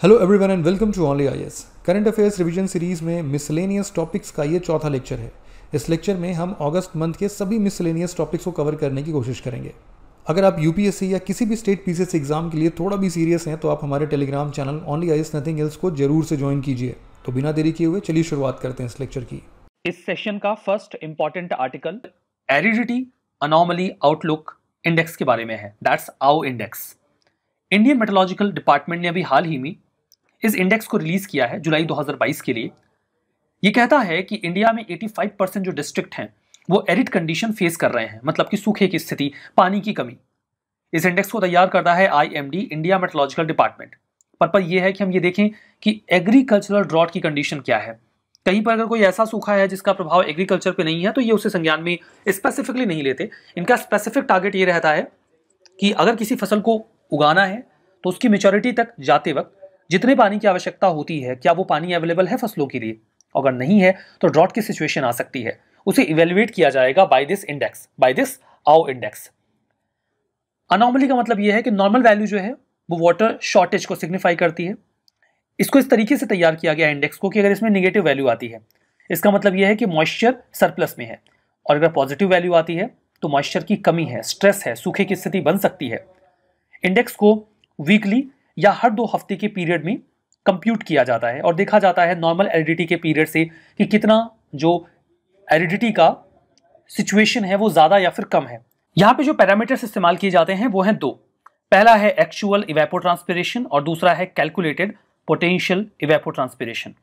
Hello everyone and welcome to only I S current affairs revision series में miscellaneous topics का ये चौथा lecture है। इस लेक्चर में हम अगस्त मंथ के सभी मिसलेनियस टॉपिक्स को कवर करने की कोशिश करेंगे। अगर आप यूपीएससी या किसी भी स्टेट पीसीएस एग्ज़ाम के लिए थोड़ा भी सीरियस हैं तो आप हमारे Telegram channel only I nothing else को ज़रूर से ज्वाइन कीजिए। तो बिना देरी किए हुए चलिए शुरुआत करते हैं इस लेक्चर की। इस सेशन का first important article aridity anomaly outlook index के बारे में है। दैट्स आउ इंडेक्स इंडियन मेट्रोलॉजिकल डिपार्टमेंट ने अभी हाल ही में इस इंडेक्स को रिलीज़ किया है जुलाई 2022 के लिए। ये कहता है कि इंडिया में 85 परसेंट जो डिस्ट्रिक्ट हैं, वो एरिड कंडीशन फेस कर रहे हैं मतलब कि सूखे की स्थिति, पानी की कमी। इस इंडेक्स को तैयार करता है IMD India meteorological department purpose ये है कि हम ये देखें कि एग्रीकल्चरल ड्रॉट की कंडीशन क्या है। कहीं पर अगर कोई ऐसा सूखा है जिसका प्रभाव एग्रीकल्चर पे नहीं है तो ये उसे संज्ञान में स्पेसिफिकली नहीं लेते। इनका स्पेसिफिक टारगेट ये रहता है कि अगर किसी फ़सल को उगाना है तो उसकी मेचोरिटी तक जाते वक्त जितने पानी की आवश्यकता होती है, क्या वो पानी अवेलेबल है फ़सलों के लिए? अगर नहीं है तो ड्रॉट की सिचुएशन आ सकती है। उसे इवेल्युएट किया जाएगा by this index by this आओ इंडेक्स अनॉमली का मतलब यह है कि नॉर्मल वैल्यू जो है, वो वाटर शॉर्टेज को सिग्निफाई करती है। इसको इस तरीके से तैयार किया गया इंडेक्स को कि अगर इसमें निगेटिव वैल्यू आती है, इसका मतलब यह है कि मॉइस्चर सरप्लस में है। और अगर पॉजिटिव वैल्यू आती है तो मॉइस्चर की कमी है स्ट्रेस है, सूखे की स्थिति बन सकती है। इंडेक्स को वीकली या हर दो हफ़्ते के पीरियड में कंप्यूट किया जाता है और देखा जाता है नॉर्मल एरिडिटी के पीरियड से कि कितना जो एरिडिटी का सिचुएशन है वो ज़्यादा या फिर कम है। यहाँ पे जो पैरामीटर्स इस्तेमाल किए जाते हैं वो हैं दो। पहला है एक्चुअल इवेपो ट्रांसपिरेशन और दूसरा है calculated potential evapotranspiration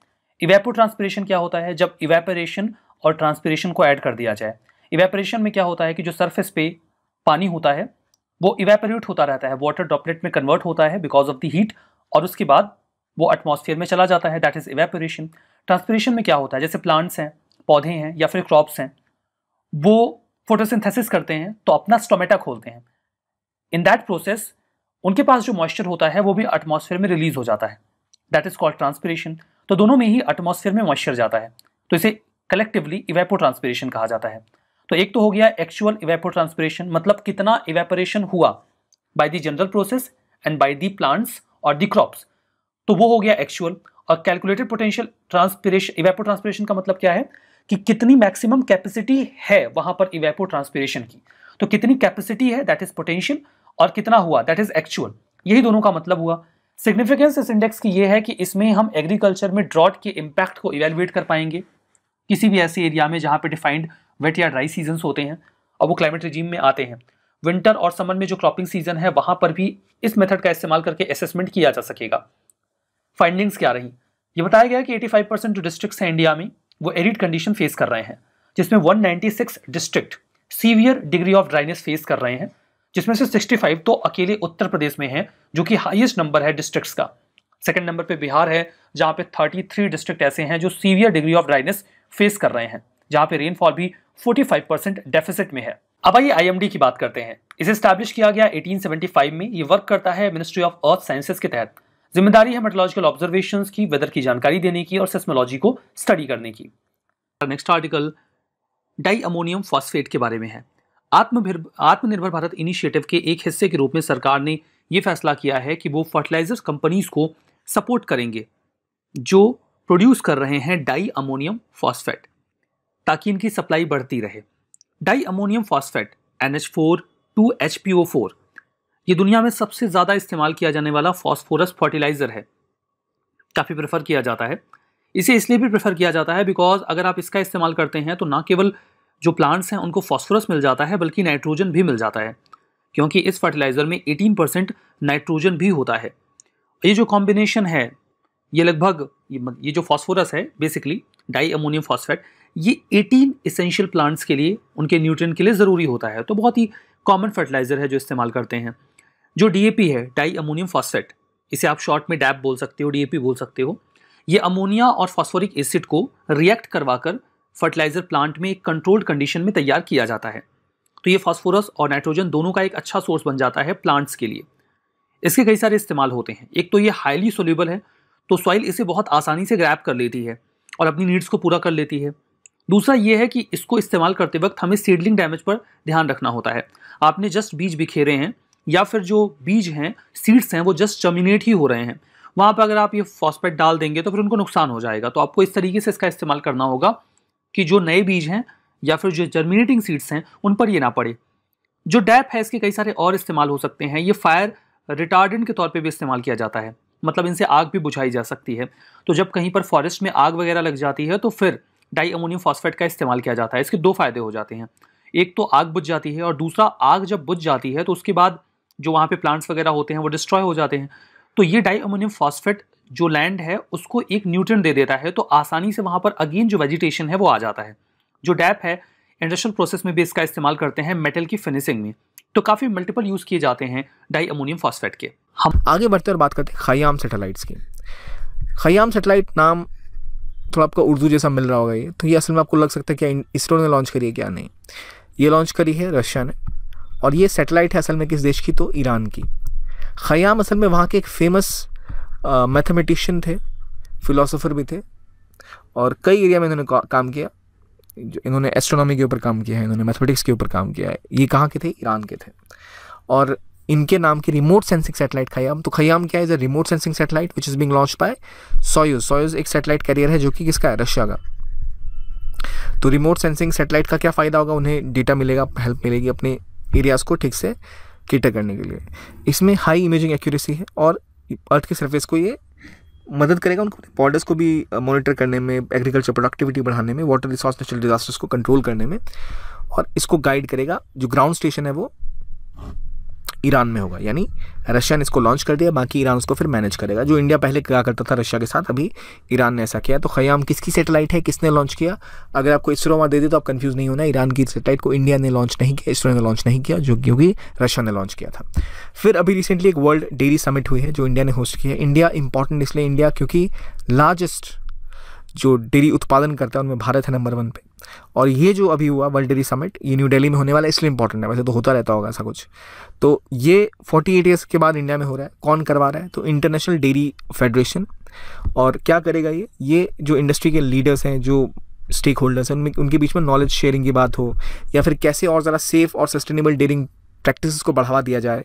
evapotranspiration क्या होता है? जब इवेपोरेशन और ट्रांसपिरेशन को ऐड कर दिया जाए। इवेपोरेशन में क्या होता है कि जो सरफेस पे पानी होता है वो इवेपोरेट होता रहता है वाटर ड्रॉपलेट में कन्वर्ट होता है बिकॉज़ ऑफ़ द हीट और उसके बाद वो एटमॉस्फेयर में चला जाता है दैट इज़ इवेपोरेशन ट्रांसपिरेशन में क्या होता है? जैसे प्लांट्स हैं, पौधे हैं या फिर क्रॉप्स हैं, वो फोटोसिंथेसिस करते हैं तो अपना स्टोमेटा खोलते हैं। इन दैट प्रोसेस उनके पास जो मॉइस्चर होता है, वो भी एटमॉस्फेयर में रिलीज़ हो जाता है। दैट इज़ कॉल्ड ट्रांसपिरेशन तो दोनों में ही एटमॉस्फेयर में मॉइस्चर जाता है। तो इसे कलेक्टिवली इवेपो ट्रांसपिरेशन कहा जाता है। तो एक तो हो गया एक्चुअल इवेपो ट्रांसपिरेशन मतलब कितना इवेपोरेशन हुआ by the general process and by the plants और दी क्रॉप्स तो वो हो गया एक्चुअल और calculated potential transpiration evapotranspiration का मतलब क्या है? कि कितनी मैक्सिमम कैपेसिटी है वहाँ पर इवेपो ट्रांसपिरेशन की। तो कितनी कैपेसिटी है दैट इज़ पोटेंशियल और कितना हुआ दैट इज़ एक्चुअल यही दोनों का मतलब हुआ। सिग्निफिकेंस इस इंडेक्स की ये है कि इसमें हम एग्रीकल्चर में ड्रॉट के इम्पैक्ट को इवेलुएट कर पाएँगे। किसी भी ऐसे एरिया में जहाँ पे डिफाइंड वेट या ड्राई सीज़न होते हैं और वो क्लाइमेट रिजीम में आते हैं। विंटर और समर में जो क्रॉपिंग सीज़न है, वहाँ पर भी इस मेथड का इस्तेमाल करके असेसमेंट किया जा सकेगा। फाइंडिंग्स क्या रही? ये बताया गया कि 85 परसेंट जो डिस्ट्रिक्ट्स हैं इंडिया में, वो एरिड कंडीशन फेस कर रहे हैं, जिसमें 196 district severe degree of dryness face कर रहे हैं, जिसमें से 65 तो अकेले उत्तर प्रदेश में है, जो कि हाईएस्ट नंबर है डिस्ट्रिक्ट्स का। सेकंड नंबर पे बिहार है, जहाँ पे 33 डिस्ट्रिक्ट ऐसे हैं, जो severe degree of dryness face कर रहे हैं। जहाँ पे रेनफॉल भी 45 परसेंट डेफिसिट में है। अब आइए आईएमडी की बात करते हैं। इसे स्टैब्लिश किया गया 1875 में। ये वर्क करता है मिनिस्ट्री ऑफ़ अर्थ साइंसेज के तहत। ज़िम्मेदारी है मेट्रोलॉजिकल ऑब्जर्वेशन की वेदर की जानकारी देने की और सेस्मोलॉजी को स्टडी करने की। Next article di ammonium phosphate के बारे में है। आत्मनिर्भर आत्मनिर्भर भारत इनिशिएटिव के एक हिस्से के रूप में सरकार ने यह फैसला किया है कि वो फर्टिलाइजर्स कंपनीज़ को सपोर्ट करेंगे, जो प्रोड्यूस कर रहे हैं डाई अमोनियम फॉस्फेट ताकि इनकी सप्लाई बढ़ती रहे। Diammonium phosphate N H four, two H P O four, ये दुनिया में सबसे ज़्यादा इस्तेमाल किया जाने वाला फॉस्फोरस फर्टिलाइज़र है। काफ़ी प्रेफर किया जाता है। इसे इसलिए भी प्रेफर किया जाता है बिकॉज़ अगर आप इसका इस्तेमाल करते हैं तो ना केवल जो प्लांट्स हैं, उनको फॉस्फोरस मिल जाता है, बल्कि नाइट्रोजन भी मिल जाता है, क्योंकि इस फर्टिलाइज़र में 18 परसेंट नाइट्रोजन भी होता है। ये जो कॉम्बिनेशन है, ये लगभग, ये जो फॉस्फोरस है बेसिकली डाई अमोनियम फॉस्फेट ये 18 इसेंशियल प्लांट्स के लिए, उनके न्यूट्रिएंट के लिए ज़रूरी होता है। तो बहुत ही कॉमन फर्टिलाइज़र है जो इस्तेमाल करते हैं। जो डीएपी है डाई अमोनियम फॉस्फेट इसे आप शॉर्ट में डैप बोल सकते हो डीएपी बोल सकते हो। ये अमोनिया और फॉस्फोरिक एसिड को रिएक्ट करवाकर फर्टिलाइज़र प्लांट में एक कंट्रोल्ड कंडीशन में तैयार किया जाता है। तो ये फॉस्फोरस और नाइट्रोजन दोनों का एक अच्छा सोर्स बन जाता है प्लांट्स के लिए। इसके कई सारे इस्तेमाल होते हैं। एक तो ये हाईली सोल्यूबल है तो सॉइल इसे बहुत आसानी से ग्रैप कर लेती है और अपनी नीड्स को पूरा कर लेती है। दूसरा ये है कि इसको इस्तेमाल करते वक्त हमें सीडलिंग डैमेज पर ध्यान रखना होता है। आपने जस्ट बीज बिखेरे हैं, या फिर जो बीज हैं सीड्स हैं, वो जस्ट जर्मिनेट ही हो रहे हैं। वहाँ पर अगर आप ये फॉस्फेट डाल देंगे तो फिर उनको नुकसान हो जाएगा। तो आपको इस तरीके से इसका इस्तेमाल करना होगा कि जो नए बीज हैं, या फिर जो जर्मिनेटिंग सीड्स हैं, उन पर ये ना पड़े। जो डैप है, इसके कई सारे और इस्तेमाल हो सकते हैं। ये फायर रिटार्डेंट के तौर पे भी इस्तेमाल किया जाता है। मतलब इनसे आग भी बुझाई जा सकती है। तो जब कहीं पर फॉरेस्ट में आग वगैरह लग जाती है तो फिर डाई अमोनियम फॉस्फेट का इस्तेमाल किया जाता है। इसके दो फ़ायदे हो जाते हैं। एक तो आग बुझ जाती है और दूसरा, आग जब बुझ जाती है तो उसके बाद जो वहाँ पे प्लांट्स वगैरह होते हैं वो डिस्ट्रॉय हो जाते हैं। तो ये डाई अमोनियम फॉस्फेट जो लैंड है, उसको एक न्यूट्रन दे देता है तो आसानी से वहाँ पर अगेन जो वेजिटेशन है वो आ जाता है। जो डैप है इंडस्ट्रियल प्रोसेस में भी इसका इस्तेमाल करते हैं मेटल की फिनिशिंग में। तो काफ़ी मल्टीपल यूज़ किए जाते हैं डाई अमोनियम फॉस्फेट के। हम आगे बढ़ते और बात करते हैं खयाम सेटेलाइट्स की। खयाम सेटेलाइट नाम थोड़ा आपको उर्दू जैसा मिल रहा होगा ये। तो ये असल में आपको लग सकता है क्या इसरो ने लॉन्च करी है क्या? नहीं। ये लॉन्च करी है रशिया ने। और ये सेटेलाइट है असल में किस देश की? तो ईरान की। खयाम असल में वहाँ के एक फ़ेमस मैथमेटिशियन थे फिलोसोफर भी थे। और कई एरिया में इन्होंने का, काम किया। जो इन्होंने एस्ट्रोनॉमी के ऊपर काम किया है इन्होंने मैथमेटिक्स के ऊपर काम किया है। ये कहाँ के थे? ईरान के थे। और इनके नाम की रिमोट सेंसिंग सेटेलाइट खयाम तो खयाम क्या है? Is a remote sensing satellite which is being launch by Soyuz Soyuz एक सेटेलाइट कैरियर है जो कि किसका है? रशिया का। तो रिमोट सेंसिंग सेटेलाइट का क्या फ़ायदा होगा? उन्हें डेटा मिलेगा हेल्प मिलेगी अपने एरियाज़ को ठीक से कीटर करने के लिए। इसमें हाई इमेजिंग एक्यूरेसी है और अर्थ की सरफेस को ये मदद करेगा, उनको बॉर्डर्स को भी मॉनिटर करने में एग्रीकल्चर प्रोडक्टिविटी बढ़ाने में वाटर रिसोर्स नेचुरल डिजास्टर्स को कंट्रोल करने में और इसको गाइड करेगा। जो ग्राउंड स्टेशन है वो ईरान में होगा। यानी रशिया ने इसको लॉन्च कर दिया, बाकी ईरान उसको फिर मैनेज करेगा। जो इंडिया पहले क्या करता था रशिया के साथ, अभी ईरान ने ऐसा किया। तो खयाम, किसकी सेटेलाइट है, किसने लॉन्च किया? अगर आपको इसरो वहाँ दे दे तो आप कंफ्यूज नहीं होना। ईरान की सेटेलाइट को इंडिया ने लॉन्च नहीं किया, इसरो ने लॉन्च नहीं किया, जो क्योंकि रशिया ने लॉन्च किया था। फिर अभी रिसेंटली एक वर्ल्ड डेयरी समिट हुई है, जो इंडिया ने होस्ट किया। है इंडिया इंपॉर्टेंट इसलिए इंडिया क्योंकि लार्जेस्ट जो डेयरी उत्पादन करता है, उनमें भारत है नंबर वन पे। और ये जो अभी हुआ वर्ल्ड डेयरी समिट ये न्यू दिल्ली में होने वाला, इसलिए इंपॉर्टेंट है, वैसे तो होता रहता होगा ऐसा कुछ। तो ये 48 एट ईयर्स के बाद इंडिया में हो रहा है, कौन करवा रहा है? तो इंटरनेशनल डेयरी फेडरेशन और क्या करेगा ये? ये जो इंडस्ट्री के लीडर्स हैं, जो स्टेक होल्डर्स हैं उनके बीच में नॉलेज शेयरिंग की बात हो, या फिर कैसे और ज़रा सेफ़ और सस्टेनेबल डेयरिंग प्रैक्टिस को बढ़ावा दिया जाए।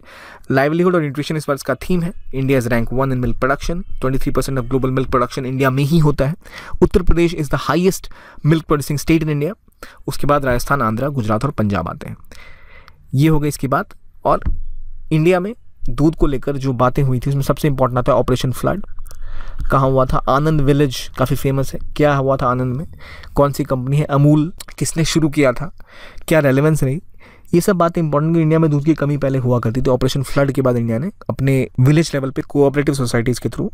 लाइवलीहुड और न्यूट्रिशन इस बार इसका थीम है। India is rank one in milk production 23 percent of global milk production India में ही होता है। Uttar Pradesh is the highest milk producing state in India उसके बाद राजस्थान, आंध्रा, गुजरात और पंजाब आते हैं। ये हो गई इसकी बात। और इंडिया में दूध को लेकर जो बातें हुई थी, उसमें सबसे इंपॉर्टेंट आता है ऑपरेशन फ्लड कहाँ हुआ था? आनंद विलेज काफ़ी फ़ेमस है। क्या हुआ था आनंद में? कौन सी कंपनी है? अमूल किसने शुरू किया था? क्या रेलेवेंस रही? ये सब बातें इंपॉर्टेंट कि इंडिया में दूध की कमी पहले हुआ करती थी। ऑपरेशन फ्लड के बाद इंडिया ने अपने विलेज लेवल पे कोऑपरेटिव सोसाइटीज़ के थ्रू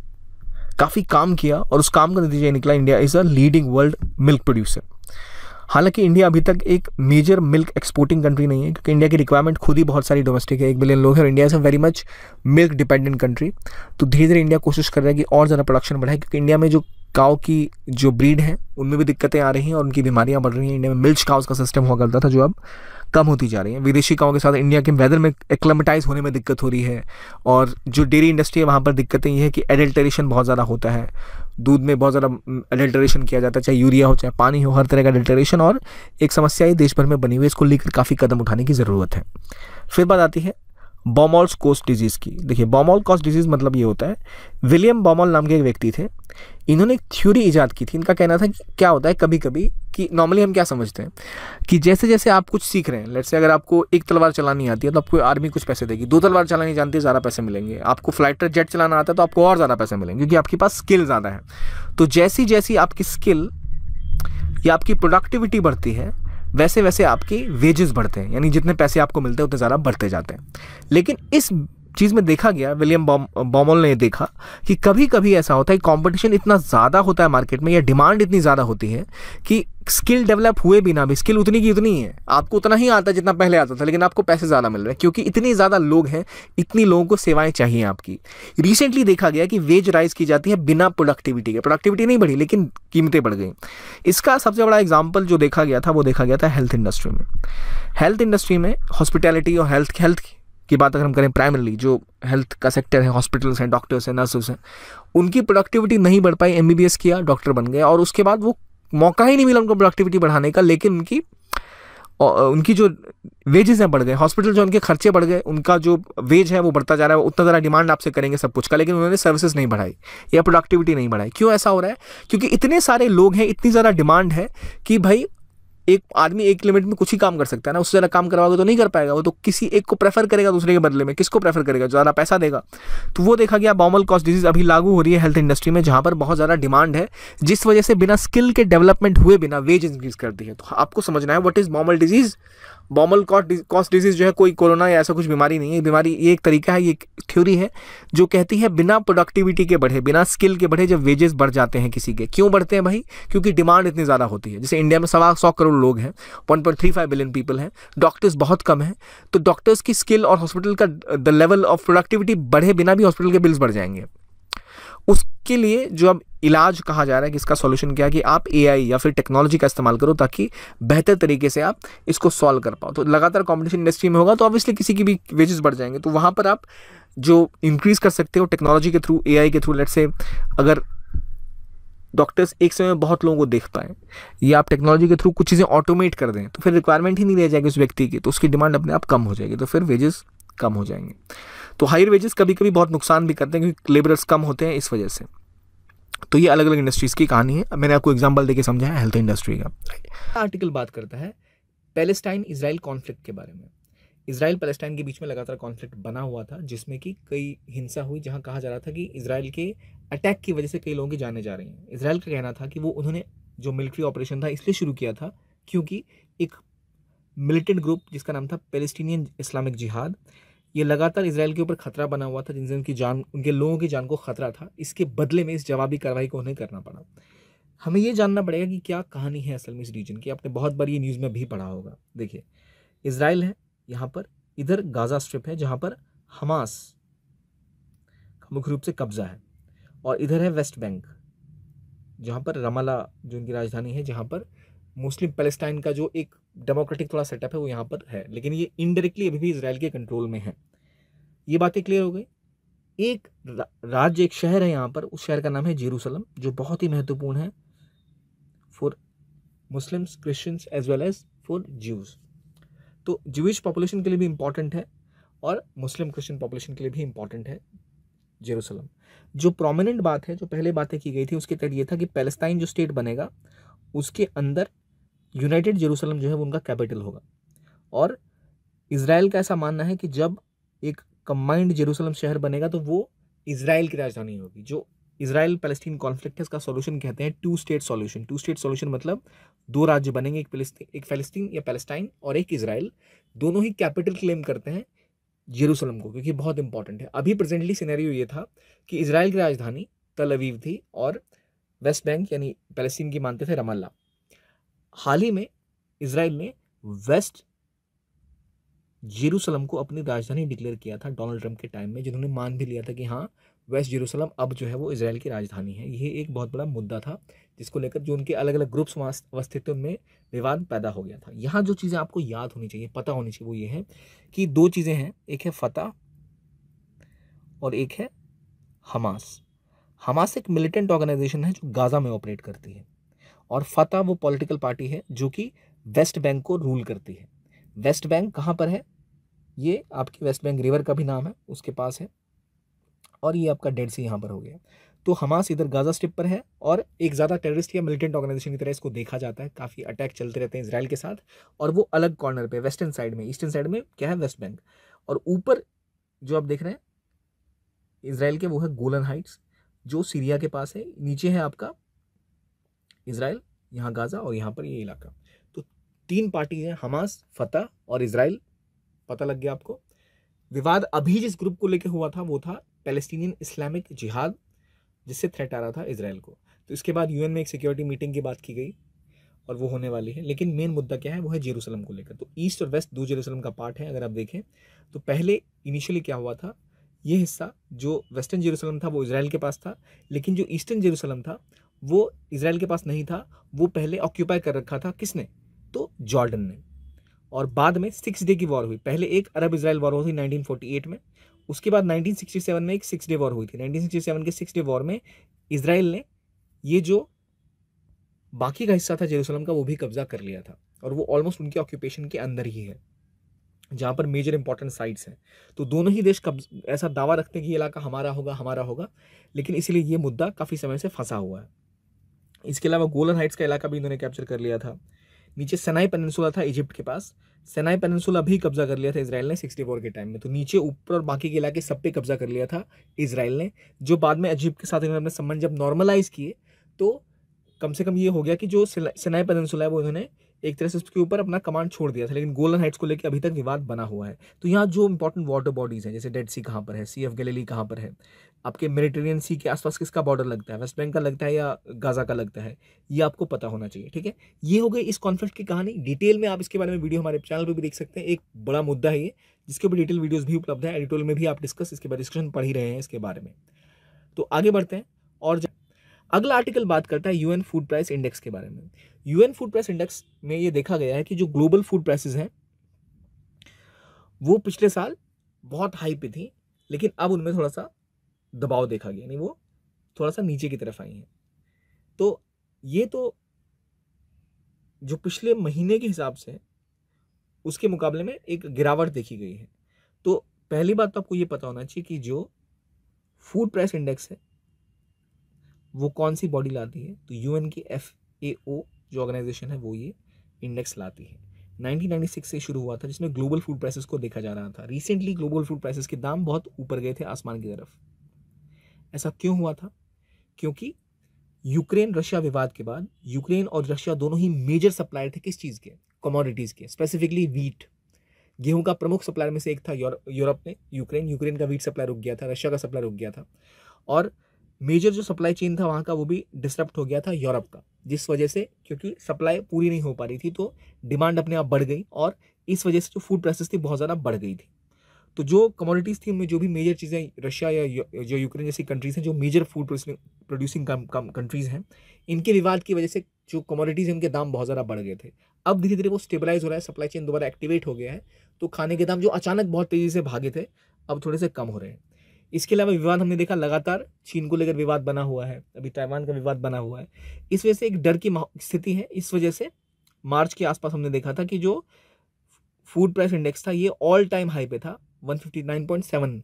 काफ़ी काम किया और उस काम का नतीजा निकला, India is a leading world milk producer हालाँकि इंडिया अभी तक एक मेजर मिल्क एक्सपोर्टिंग कंट्री नहीं है, क्योंकि इंडिया की रिक्वायरमेंट खुद ही बहुत सारी डोमेस्टिक है। एक बिलियन लोग हैं और India is a very much milk dependent country तो धीरे धीरे इंडिया कोशिश कर रहा है कि और ज़्यादा प्रोडक्शन बढ़ाए, क्योंकि इंडिया में जो काव की जो ब्रीड है, उनमें भी दिक्कतें आ रही हैं और उनकी बीमारियाँ बढ़ रही हैं। इंडिया में मिल्च काउस का सिस्टम हुआ करता था जो अब कम होती जा रही है। विदेशी गाँव के साथ इंडिया के वेदर में एक्लमेटाइज होने में दिक्कत हो रही है और जो डेयरी इंडस्ट्री है, वहाँ पर दिक्कतें ये है कि एडल्टरेशन बहुत ज़्यादा होता है। दूध में बहुत ज़्यादा एडल्टरेशन किया जाता है, चाहे यूरिया हो, चाहे पानी हो, हर तरह का एडल्टरेशन और एक समस्या ही देश भर में बनी हुई है। इसको लेकर काफ़ी कदम उठाने की ज़रूरत है। फिर बात आती है बॉमॉल्स कोस्ट डिज़ीज़ की। देखिए बॉमॉल कोस्ट डिज़ीज़ मतलब ये होता है विलियम बॉमॉल नाम के एक व्यक्ति थे। इन्होंने एक थ्योरी ईजाद की थी। इनका कहना था कि क्या होता है कभी कभी कि नॉर्मली हम क्या समझते हैं? कि जैसे जैसे आप कुछ सीख रहे हैं लेट से अगर आपको एक तलवार चलानी आती है तो आपको आर्मी कुछ पैसे देगी। दो तलवार चलानी जानती है, ज़्यादा पैसे मिलेंगे। आपको फ्लाइटर जेट चलाना आता है तो आपको और ज़्यादा पैसे मिलेंगे, क्योंकि आपके पास स्किल ज़्यादा है। तो जैसी जैसी आपकी स्किल या आपकी प्रोडक्टिविटी बढ़ती है वैसे वैसे आपके वेजेस बढ़ते हैं, यानी जितने पैसे आपको मिलते हैं, उतने ज़्यादा बढ़ते जाते हैं। लेकिन इस चीज़ में देखा गया, विलियम बॉमल ने देखा कि कभी कभी ऐसा होता है कंपटीशन इतना ज़्यादा होता है मार्केट में या डिमांड इतनी ज़्यादा होती है कि स्किल डेवलप हुए बिना भी स्किल उतनी की उतनी है। आपको उतना ही आता है जितना पहले आता था, लेकिन आपको पैसे ज़्यादा मिल रहे हैं, क्योंकि इतनी ज़्यादा लोग हैं, इतनी लोगों को सेवाएँ चाहिए आपकी। रिसेंटली देखा गया कि वेज राइज की जाती है बिना प्रोडक्टिविटी के। प्रोडक्टिविटी नहीं बढ़ी, लेकिन कीमतें बढ़ गई। इसका सबसे बड़ा एग्ज़ाम्पल जो देखा गया था, वो देखा गया था हेल्थ इंडस्ट्री में। हेल्थ इंडस्ट्री में हॉस्पिटैलिटी और हेल्थ हेल्थ की बात अगर हम करें प्राइमरली जो हेल्थ का सेक्टर है हॉस्पिटल्स हैं डॉक्टर्स हैं नर्सेस हैं, उनकी प्रोडक्टिविटी नहीं बढ़ पाई एमबीबीएस किया डॉक्टर बन गए और उसके बाद वो मौका ही नहीं मिला उनको प्रोडक्टिविटी बढ़ाने का, लेकिन उनकी उनकी जो वेजेस हैं बढ़ गए हॉस्पिटल जो उनके खर्चे बढ़ गए, उनका जो वेज है वो बढ़ता जा रहा है उतना ज़्यादा डिमांड आपसे करेंगे सब कुछ का, लेकिन उन्होंने सर्विसेज़ नहीं बढ़ाई, या प्रोडक्टिविटी नहीं बढ़ाई। क्यों ऐसा हो रहा है? क्योंकि इतने सारे लोग हैं, इतनी ज़्यादा डिमांड है कि भाई एक आदमी एक लिमिट में कुछ ही काम कर सकता है ना, उससे ज़्यादा काम करवाओगे तो नहीं कर पाएगा वो तो किसी एक को प्रेफर करेगा दूसरे के बदले में। किसको प्रेफर करेगा? ज़्यादा पैसा देगा। तो वो देखा गया बॉमल कॉस्ट डिज़ीज़ अभी लागू हो रही है हेल्थ इंडस्ट्री में, जहाँ पर बहुत ज़्यादा डिमांड है, जिस वजह से बिना स्किल के डेवलपमेंट हुए, बिना वेज इंक्रीज कर दी है तो आपको समझना है what is Baumol disease Baumol cost disease जो है, कोई कोरोना या ऐसा कुछ बीमारी नहीं है। बीमारी, ये एक तरीका है, ये एक थ्योरी है, जो कहती है बिना प्रोडक्टिविटी के बढ़े, बिना स्किल के बढ़े, जब वेजेस बढ़ जाते हैं किसी के। क्यों बढ़ते हैं भाई? क्योंकि डिमांड इतनी ज़्यादा होती है। जैसे इंडिया में सवा सौ करोड़ लोग हैं one point three five billion people हैं डॉक्टर्स बहुत कम हैं तो डॉक्टर्स की स्किल और हॉस्पिटल का द लेवल ऑफ़ प्रोडक्टिविटी बढ़े बिना भी हॉस्पिटल के बिल्स बढ़ जाएँगे। उसके लिए जो अब इलाज कहा जा रहा है कि इसका सॉल्यूशन क्या है कि आप एआई या फिर टेक्नोलॉजी का इस्तेमाल करो ताकि बेहतर तरीके से आप इसको सॉल्व कर पाओ। तो लगातार कॉम्पिटिशन इंडस्ट्री में होगा तो ऑब्वियसली किसी की भी वेजेस बढ़ जाएँगे। तो वहाँ पर आप जो इंक्रीज कर सकते हो टेक्नोलॉजी के थ्रू एआई के थ्रू लेट से अगर डॉक्टर्स एक समय में बहुत लोगों को देख पाए या आप टेक्नोलॉजी के थ्रू कुछ चीज़ें ऑटोमेट कर दें तो फिर रिक्वायरमेंट ही नहीं रह जाएगी उस व्यक्ति की तो उसकी डिमांड अपने आप कम हो जाएगी तो फिर वेजेस कम हो जाएँगे। तो हायर वेजेस कभी कभी बहुत नुकसान भी करते हैं क्योंकि लेबरर्स कम होते हैं इस वजह से। तो ये अलग अलग इंडस्ट्रीज़ की कहानी है। मैंने आपको एग्ज़ाम्पल देके समझाया हेल्थ इंडस्ट्री का। आर्टिकल बात करता है पैलेस्टाइन इसराइल कॉन्फ्लिक्ट के बारे में। इसराइल पैलेस्टाइन के बीच में लगातार कॉन्फ्लिक्ट बना हुआ था, जिसमें कि कई हिंसा हुई, जहाँ कहा जा रहा था कि इसराइल के अटैक की वजह से कई लोगों की जाने जा रही हैं। इसराइल का कहना था कि वो उन्होंने जो मिलिट्री ऑपरेशन था, इसलिए शुरू किया था, क्योंकि एक मिलिटेंट ग्रुप जिसका नाम था पैलेस्टीनियन इस्लामिक जिहाद ये लगातार इसराइल के ऊपर खतरा बना हुआ था जिनसे उनकी जान, उनके लोगों की जान को खतरा था, इसके बदले में इस जवाबी कार्रवाई को उन्हें करना पड़ा। हमें ये जानना पड़ेगा कि क्या कहानी है असल में इस रीजन की। आपने बहुत बार ये न्यूज़ में भी पढ़ा होगा। देखिए, इसराइल है, यहाँ पर इधर गाज़ा स्ट्रिप है, जहाँ पर हमास मुख्य रूप से कब्जा है, और इधर है वेस्ट बैंक, जहाँ पर रमाला, जो उनकी राजधानी है, जहाँ पर मुस्लिम पैलेस्टाइन का जो एक डेमोक्रेटिक थोड़ा सेटअप है, वो यहाँ पर है। लेकिन ये इनडायरेक्टली अभी भी इसराइल के कंट्रोल में है। ये बातें क्लियर हो गई। एक राज्य, एक शहर है यहाँ पर, उस शहर का नाम है जेरूसलम जो बहुत ही महत्वपूर्ण है for Muslims Christians as well as for Jews तो ज्यूश पॉपुलेशन के लिए भी इंपॉर्टेंट है और मुस्लिम क्रिश्चियन पॉपुलेशन के लिए भी इंपॉर्टेंट है जेरूसलम जो प्रोमिनेंट बात है, जो पहले बातें की गई थी, उसके तहत ये था कि पैलेस्टाइन जो स्टेट बनेगा, उसके अंदर यूनाइटेड जेरूसलम जो है वो उनका कैपिटल होगा। और इसराइल का ऐसा मानना है कि जब एक कंबाइंड जेरूसलम शहर बनेगा तो वो इसराइल की राजधानी होगी, जो इसराइल पैलेस्टीन कॉन्फ्लिक्ट है, इसका सॉल्यूशन कहते हैं two state solution two state solution मतलब दो राज्य बनेंगे, एक एक फलस्तीन या पैलेस्टाइन और एक इसराइल दोनों ही कैपिटल क्लेम करते हैं जेरूसलम को, क्योंकि बहुत इंपॉर्टेंट है। अभी प्रेजेंटली सिनेरियो ये था कि इसराइल की राजधानी तल अवीव थी और वेस्ट बैंक यानी पैलेस्टीन की मानते थे रमल्ला हाल ही में इसराइल ने वेस्ट जेरूसलम को अपनी राजधानी डिक्लेयर किया था डोनाल्ड ट्रंप के टाइम में, जिन्होंने मान भी लिया था कि हाँ वेस्ट जेरूसलम अब जो है वो इसराइल की राजधानी है। ये एक बहुत बड़ा मुद्दा था, जिसको लेकर जो उनके अलग अलग ग्रुप्स वहाँ अवस्थित उनमें विवाद पैदा हो गया था। यहाँ जो चीज़ें आपको याद होनी चाहिए, पता होनी चाहिए वो ये है कि दो चीज़ें हैं, एक है फतह और एक है हमास। हमास एक मिलिटेंट ऑर्गेनाइजेशन है जो गाज़ा में ऑपरेट करती है। और फतह वो पॉलिटिकल पार्टी है, जो कि वेस्ट बैंक को रूल करती है। वेस्ट बैंक कहाँ पर है? ये आपकी वेस्ट बैंक रिवर का भी नाम है, उसके पास है। और ये आपका डेड सी यहाँ पर हो गया। तो हमास इधर गाजा स्ट्रिप पर है और एक ज़्यादा टेररिस्ट या मिलिटेंट ऑर्गेनाइजेशन की तरह इसको देखा जाता है। काफ़ी अटैक चलते रहते हैं इसराइल के साथ और वो अलग कॉर्नर पे वेस्टर्न साइड में ईस्टर्न साइड में क्या है वेस्ट बैंक और ऊपर जो आप देख रहे हैं इसराइल के वो है गोलन हाइट्स जो सीरिया के पास है, नीचे है आपका इसराइल यहाँ गाजा और यहाँ पर ये इलाका। तो तीन पार्टी हैं, हमास, फतह और इसराइल पता लग गया आपको? विवाद अभी जिस ग्रुप को लेकर हुआ था, वो था पैलेस्टीनियन इस्लामिक जिहाद, जिससे थ्रेट आ रहा था इसराइल को। तो इसके बाद यूएन में एक सिक्योरिटी मीटिंग की बात की गई और वो होने वाली है। लेकिन मेन मुद्दा क्या है? वो है जेरूसलम को लेकर। तो ईस्ट और वेस्ट दो जेरूसलम का पार्ट है, अगर आप देखें तो पहले इनिशियली क्या हुआ था? ये हिस्सा जो वेस्टर्न जेरूसलम था, वो इसराइल के पास था। लेकिन जो ईस्टर्न जेरूसलम था वो इसराइल के पास नहीं था, वो पहले ऑक्यूपाई कर रखा था किसने? तो जॉर्डन ने। और बाद में सिक्स डे की वॉर हुई। पहले एक अरब इसराइल वॉर हुई 1948 में। उसके बाद 1967 में एक सिक्स डे वॉर हुई थी। 1967 के सिक्स डे वॉर में इसराइल ने ये जो बाकी का हिस्सा था जेरूसलम का, वो भी कब्जा कर लिया था। और वो ऑलमोस्ट उनके ऑक्यूपेशन के अंदर ही है, जहाँ पर मेजर इंपॉर्टेंट साइट्स हैं। तो दोनों ही देश कब ऐसा दावा रखते हैं कि ये इलाका हमारा होगा हमारा होगा। लेकिन इसीलिए ये मुद्दा काफ़ी समय से फंसा हुआ है। इसके अलावा गोलन हाइट्स का इलाका भी इन्होंने कैप्चर कर लिया था। नीचे सनाई पेनसुला था इजिप्ट के पास। सनाई पेनसुला भी कब्जा कर लिया था इसराइल ने सिक्सटी फोर के टाइम में। तो नीचे, ऊपर और बाकी के इलाके सब पे कब्जा कर लिया था इसराइल ने, जो बाद में इजिप्ट के साथ इन्होंने अपने संबंध जब नॉर्मलाइज किए तो कम से कम ये हो गया कि जो सनाई पेनसुला है, वो इन्होंने एक तरह से उसके ऊपर अपना कमांड छोड़ दिया था, लेकिन गोल्डन हाइट्स को लेकर अभी तक विवाद बना हुआ है। तो यहाँ जो इंपॉर्टेंट वाटर बॉडीज हैं, जैसे डेड सी कहाँ पर है सी एफ़ गैली कहाँ पर है आपके मेडिटेरियन सी के आसपास किसका बॉर्डर लगता है? वेस्ट बैंक का लगता है या गाजा का लगता है? ये आपको पता होना चाहिए, ठीक है? ये हो गई इस कॉन्फ्लिक्ट की कहानी। डिटेल में आप इसके बारे में वीडियो हमारे चैनल पर भी देख सकते हैं। एक बड़ा मुद्दा है ये, जिसके ऊपर डिटेल वीडियोज़ भी उपलब्ध है। एडिटोरियल में भी आप डिस्कस इसके बाद डिस्कशन पढ़ ही रहे हैं इसके बारे में। तो आगे बढ़ते हैं और अगला आर्टिकल बात करता है यूएन फ़ूड प्राइस इंडेक्स के बारे में। यूएन फ़ूड प्राइस इंडेक्स में ये देखा गया है कि जो ग्लोबल फ़ूड प्राइसेस हैं, वो पिछले साल बहुत हाई पे थी, लेकिन अब उनमें थोड़ा सा दबाव देखा गया, यानी वो थोड़ा सा नीचे की तरफ़ आई हैं। तो ये तो जो पिछले महीने के हिसाब से उसके मुकाबले में एक गिरावट देखी गई है। तो पहली बात तो आपको ये पता होना चाहिए कि जो फ़ूड प्राइस इंडेक्स है, वो कौन सी बॉडी लाती है? तो यूएन की एफ़ ए ओ जो ऑर्गेनाइजेशन है, वो ये इंडेक्स लाती है। 1996 से शुरू हुआ था, जिसमें ग्लोबल फ़ूड प्राइसेस को देखा जा रहा था। रिसेंटली ग्लोबल फ़ूड प्राइसेस के दाम बहुत ऊपर गए थे आसमान की तरफ़। ऐसा क्यों हुआ था? क्योंकि यूक्रेन रशिया विवाद के बाद यूक्रेन और रशिया दोनों ही मेजर सप्लायर थे किस चीज़ के? कमोडिटीज़ के स्पेसिफिकली वीट गेहूँ का प्रमुख सप्लायर में से एक था यूरोप में, यूक्रेन। यूक्रेन का वीट सप्लाई रुक गया था, रशिया का सप्लाई रुक गया था। और मेजर जो सप्लाई चेन था वहाँ का वो भी डिस्टर्ब हो गया था यूरोप का। जिस वजह से, क्योंकि सप्लाई पूरी नहीं हो पा रही थी तो डिमांड अपने आप बढ़ गई और इस वजह से जो फ़ूड प्राइसेस थी बहुत ज़्यादा बढ़ गई थी। तो जो कमोडिटीज़ थी उनमें जो भी मेजर चीज़ें रशिया या जो यूक्रेन जैसी कंट्रीज़ हैं, जो मेजर फ़ूड प्रोड्यूसिंग कंट्रीज़ हैं, इनके विवाद की वजह से जो कमोडिटीज़ हैं, उनके दाम बहुत ज़्यादा बढ़ गए थे। अब धीरे धीरे वो स्टेबलाइज हो रहा है सप्लाई चेन दोबारा एक्टिवेट हो गया है तो खाने के दाम जो अचानक बहुत तेज़ी से भागे थे, अब थोड़े से कम हो रहे हैं। इसके अलावा विवाद हमने देखा लगातार, चीन को लेकर विवाद बना हुआ है, अभी ताइवान का विवाद बना हुआ है। इस वजह से एक डर की स्थिति है, इस वजह से मार्च के आसपास हमने देखा था कि जो फ़ूड प्राइस इंडेक्स था, ये ऑल टाइम हाई पे था 159.7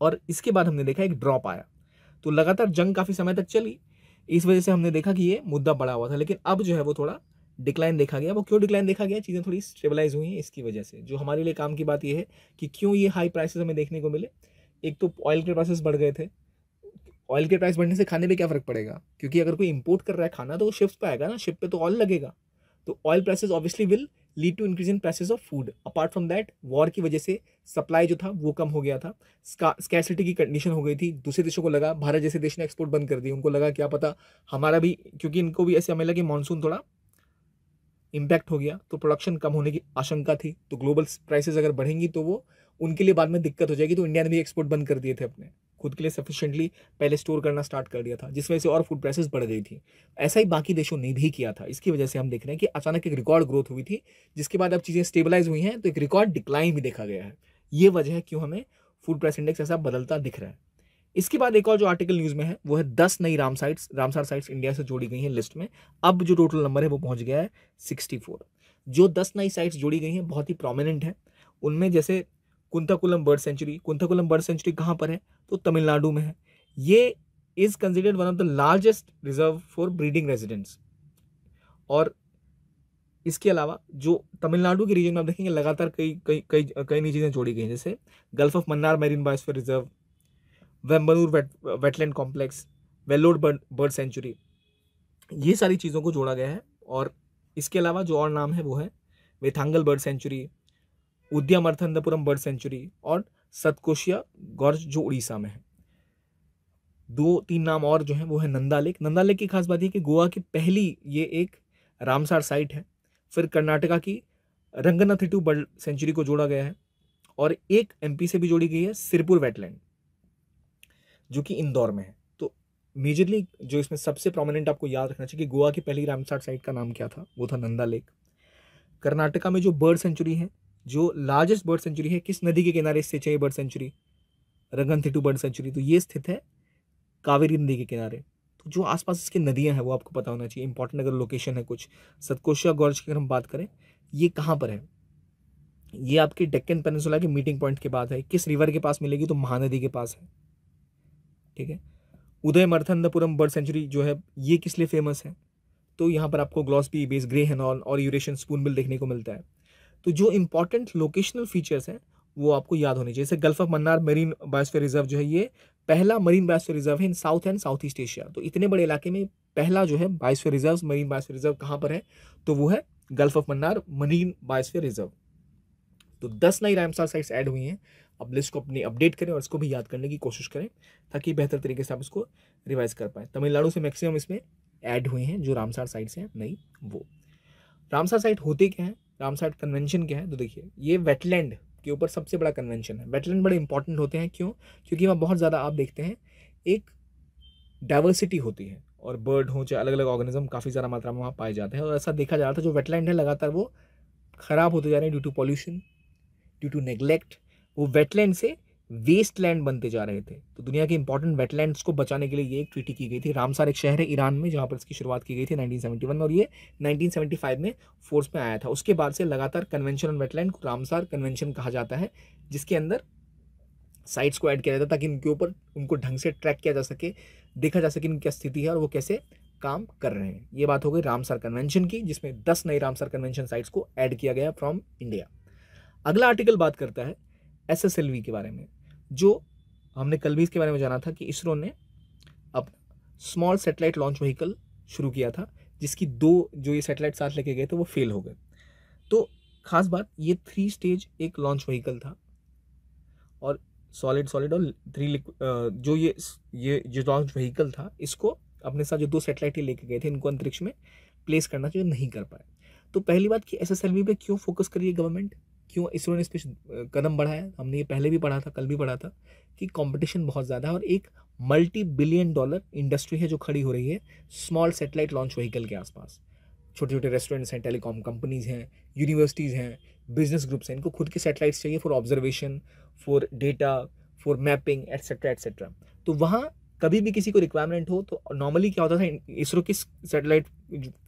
और इसके बाद हमने देखा एक ड्रॉप आया। तो लगातार जंग काफ़ी समय तक चली। इस वजह से हमने देखा कि ये मुद्दा बड़ा हुआ था, लेकिन अब जो है वो थोड़ा डिक्लाइन देखा गया। वो क्यों डिक्लाइन देखा गया? चीज़ें थोड़ी स्टेबलाइज हुई हैं इसकी वजह से। जो हमारे लिए काम की बात ये है कि क्यों ये हाई प्राइसेस हमें देखने को मिले। एक तो ऑयल के प्राइसेस बढ़ गए थे। ऑयल के प्राइस बढ़ने से खाने पे क्या फ़र्क पड़ेगा? क्योंकि अगर कोई इंपोर्ट कर रहा है खाना तो वो शिप्स पे आएगा ना। शिप पे तो ऑयल लगेगा। तो oil prices obviously will lead to increase in prices of food apart from that war की वजह से सप्लाई जो था, वो कम हो गया था। स्कैसिटी की कंडीशन हो गई थी। दूसरे देशों को लगा, भारत जैसे देश ने एक्सपोर्ट बंद कर दी। उनको लगा, क्या पता हमारा भी, क्योंकि इनको भी ऐसे हमें लगा कि मानसून थोड़ा इम्पैक्ट हो गया तो प्रोडक्शन कम होने की आशंका थी। तो ग्लोबल प्राइसेस अगर बढ़ेंगी तो वो, उनके लिए बाद में दिक्कत हो जाएगी तो इंडिया ने भी एक्सपोर्ट बंद कर दिए थे अपने। खुद के लिए सफिशेंटली पहले स्टोर करना स्टार्ट कर दिया था जिस वजह से और फ़ूड प्राइसेस बढ़ गई थी। ऐसा ही बाकी देशों ने भी किया था। इसकी वजह से हम देख रहे हैं कि अचानक एक रिकॉर्ड ग्रोथ हुई थी, जिसके बाद अब चीज़ें स्टेबलाइज हुई हैं तो एक रिकॉर्ड डिक्लाइन भी देखा गया है। ये वजह है क्यों हमें फ़ूड प्राइस इंडेक्स ऐसा बदलता दिख रहा है। इसके बाद एक और जो आर्टिकल न्यूज़ में है, वो है दस नई Ram sites Ramsar sites India से जोड़ी गई हैं लिस्ट में। अब जो टोटल नंबर है, वो पहुँच गया है सिक्सटी फोर जो दस नई साइट्स जोड़ी गई हैं, बहुत ही प्रोमिनेंट है। उनमें जैसे Koonthankulam bird sanctuary, Koonthankulam bird sanctuary कहाँ पर है? तो तमिलनाडु में है। ये is considered one of the largest reserve for breeding residents और इसके अलावा जो तमिलनाडु के रीजन में आप देखेंगे, लगातार कई कई कई कई नई चीज़ें जोड़ी गई हैं। जैसे Gulf of Mannar marine biosphere reserve Vembannur wet wetland complex Vellore bird bird sanctuary ये सारी चीज़ों को जोड़ा गया है। और इसके अलावा जो और नाम है वो है Vedanthangal bird sanctuary Udhayamarthandapuram bird sanctuary और सतकोशिया गॉर्ज जो उड़ीसा में है। दो, तीन नाम और जो है वो है नंदा लेक। नंदा लेक की खास बात यह कि गोवा की पहली ये एक रामसार साइट है। फिर कर्नाटका की रंगनाथिटू बर्ड सेंचुरी को जोड़ा गया है और एक एमपी से भी जोड़ी गई है सिरपुर वेटलैंड, जो कि इंदौर में है। तो मेजरली जो इसमें सबसे प्रोमिनेंट आपको याद रखना चाहिए कि गोवा की पहली रामसार साइट का नाम क्या था? वो था नंदा लेक। कर्नाटका में जो बर्ड सेंचुरी है जो लार्जेस्ट बर्ड सेंचुरी है, किस नदी के किनारे स्थित है bird sanctuary Ranganathittu bird sanctuary तो ये स्थित है कावेरी नदी के किनारे। तो जो आसपास इसके नदियाँ हैं, वो आपको पता होना चाहिए। इंपॉर्टेंट अगर लोकेशन है कुछ, सतकोशिया गॉर्ज की अगर हम बात करें, ये कहाँ पर है? ये आपके डेक्कन पेनिसुला के मीटिंग पॉइंट के बाद है। किस रिवर के पास मिलेगी? तो महानदी के पास है। ठीक है? उदय मर्थंदपुरम बर्ड सेंचुरी जो है, ये किस लिए फ़ेमस है? तो यहाँ पर आपको ग्लॉसपी बेस ग्रे हेनॉल और यूरेशन स्पून बिल देखने को मिलता है। तो जो इंपॉर्टेंट लोकेशनल फीचर्स हैं, वो आपको याद होने चाहिए। जैसे Gulf of Mannar marine biosphere reserve जो है ये, पहला मरीन बायोस्फीयर रिज़र्व है in South and South East Asia तो इतने बड़े इलाके में पहला जो है biosphere reserve marine biosphere reserve कहाँ पर है? तो वो है Gulf of Mannar marine biosphere reserve तो दस नई रामसार साइट्स ऐड हुई हैं। अब लिस्ट को अपनी अपडेट करें और इसको भी याद करने की कोशिश करें, ताकि बेहतर तरीके से आप इसको रिवाइज कर पाएँ। तमिलनाडु से मैक्सिमम इसमें ऐड हुए हैं जो रामसार साइट्स हैं, नई वो। रामसार साइट होते क्या है? रामसार कन्वेंशन क्या है? तो देखिए, ये वेटलैंड के ऊपर सबसे बड़ा कन्वेंशन है। वेटलैंड बड़े इंपॉर्टेंट होते हैं, क्यों? क्योंकि वहाँ बहुत ज़्यादा आप देखते हैं, एक डाइवर्सिटी होती है और बर्ड हो चाहे अलग अलग ऑर्गेनिज्म काफ़ी ज़्यादा मात्रा में वहाँ पाए जाते हैं। और ऐसा देखा जा रहा था, जो वेटलैंड है, लगातार वो ख़राब होते जा रहे हैं due to pollution due to neglect वो वेटलैंड से वेस्ट लैंड बनते जा रहे थे। तो दुनिया के इंपॉर्टेंट वेटलैंड्स को बचाने के लिए ये एक ट्रीटी की गई थी। रामसार एक शहर है ईरान में, जहाँ पर इसकी शुरुआत की गई थी 1971 में और ये 1975 में फोर्स में आया था। उसके बाद से लगातार कन्वेंशन ऑन वेटलैंड को रामसार कन्वेंशन कहा जाता है, जिसके अंदर साइट्स को ऐड किया जाता है ताकि उनके ऊपर उनको ढंग से ट्रैक किया जा सके, देखा जा सके उनकी स्थिति है और वो कैसे काम कर रहे हैं। ये बात हो गई रामसर कन्वेंशन की, जिसमें दस नई रामसर कन्वेंशन साइट्स को ऐड किया गया फ्रॉम इंडिया अगला आर्टिकल बात करता है एसएसएलवी के बारे में। जो हमने कल भी इसके बारे में जाना था कि इसरो ने अपना स्मॉल सेटेलाइट लॉन्च व्हीकल शुरू किया था, जिसकी दो जो ये सेटेलाइट साथ लेके गए थे, वो फेल हो गए। तो खास बात, ये थ्री स्टेज एक लॉन्च व्हीकल था और सॉलिड सॉलिड और थ्री जो ये ये जो लॉन्च व्हीकल था, इसको अपने साथ जो दो सेटेलाइट ही लेके गए थे, इनको अंतरिक्ष में प्लेस करना चाहिए नहीं कर पाए। तो पहली बात कि एस एस क्यों फोकस करिए गवर्नमेंट क्यों इसरो ने इस पर कदम बढ़ाया? हमने ये पहले भी पढ़ा था, कल भी पढ़ा था कि कंपटीशन बहुत ज़्यादा है और एक मल्टी बिलियन डॉलर इंडस्ट्री है जो खड़ी हो रही है स्मॉल सेटेलाइट लॉन्च व्हीकल के आसपास। छोटे छोटे रेस्टोरेंट्स हैं टेलीकॉम कंपनीज़ हैं यूनिवर्सिटीज़ हैं बिज़नेस ग्रुप्स हैं, इनको खुद के सेटेलाइट्स चाहिए for observation for data for mapping etcetera etcetera तो वहाँ कभी भी किसी को रिक्वायरमेंट हो तो नॉर्मली क्या होता था, इसरो किस सैटेलाइट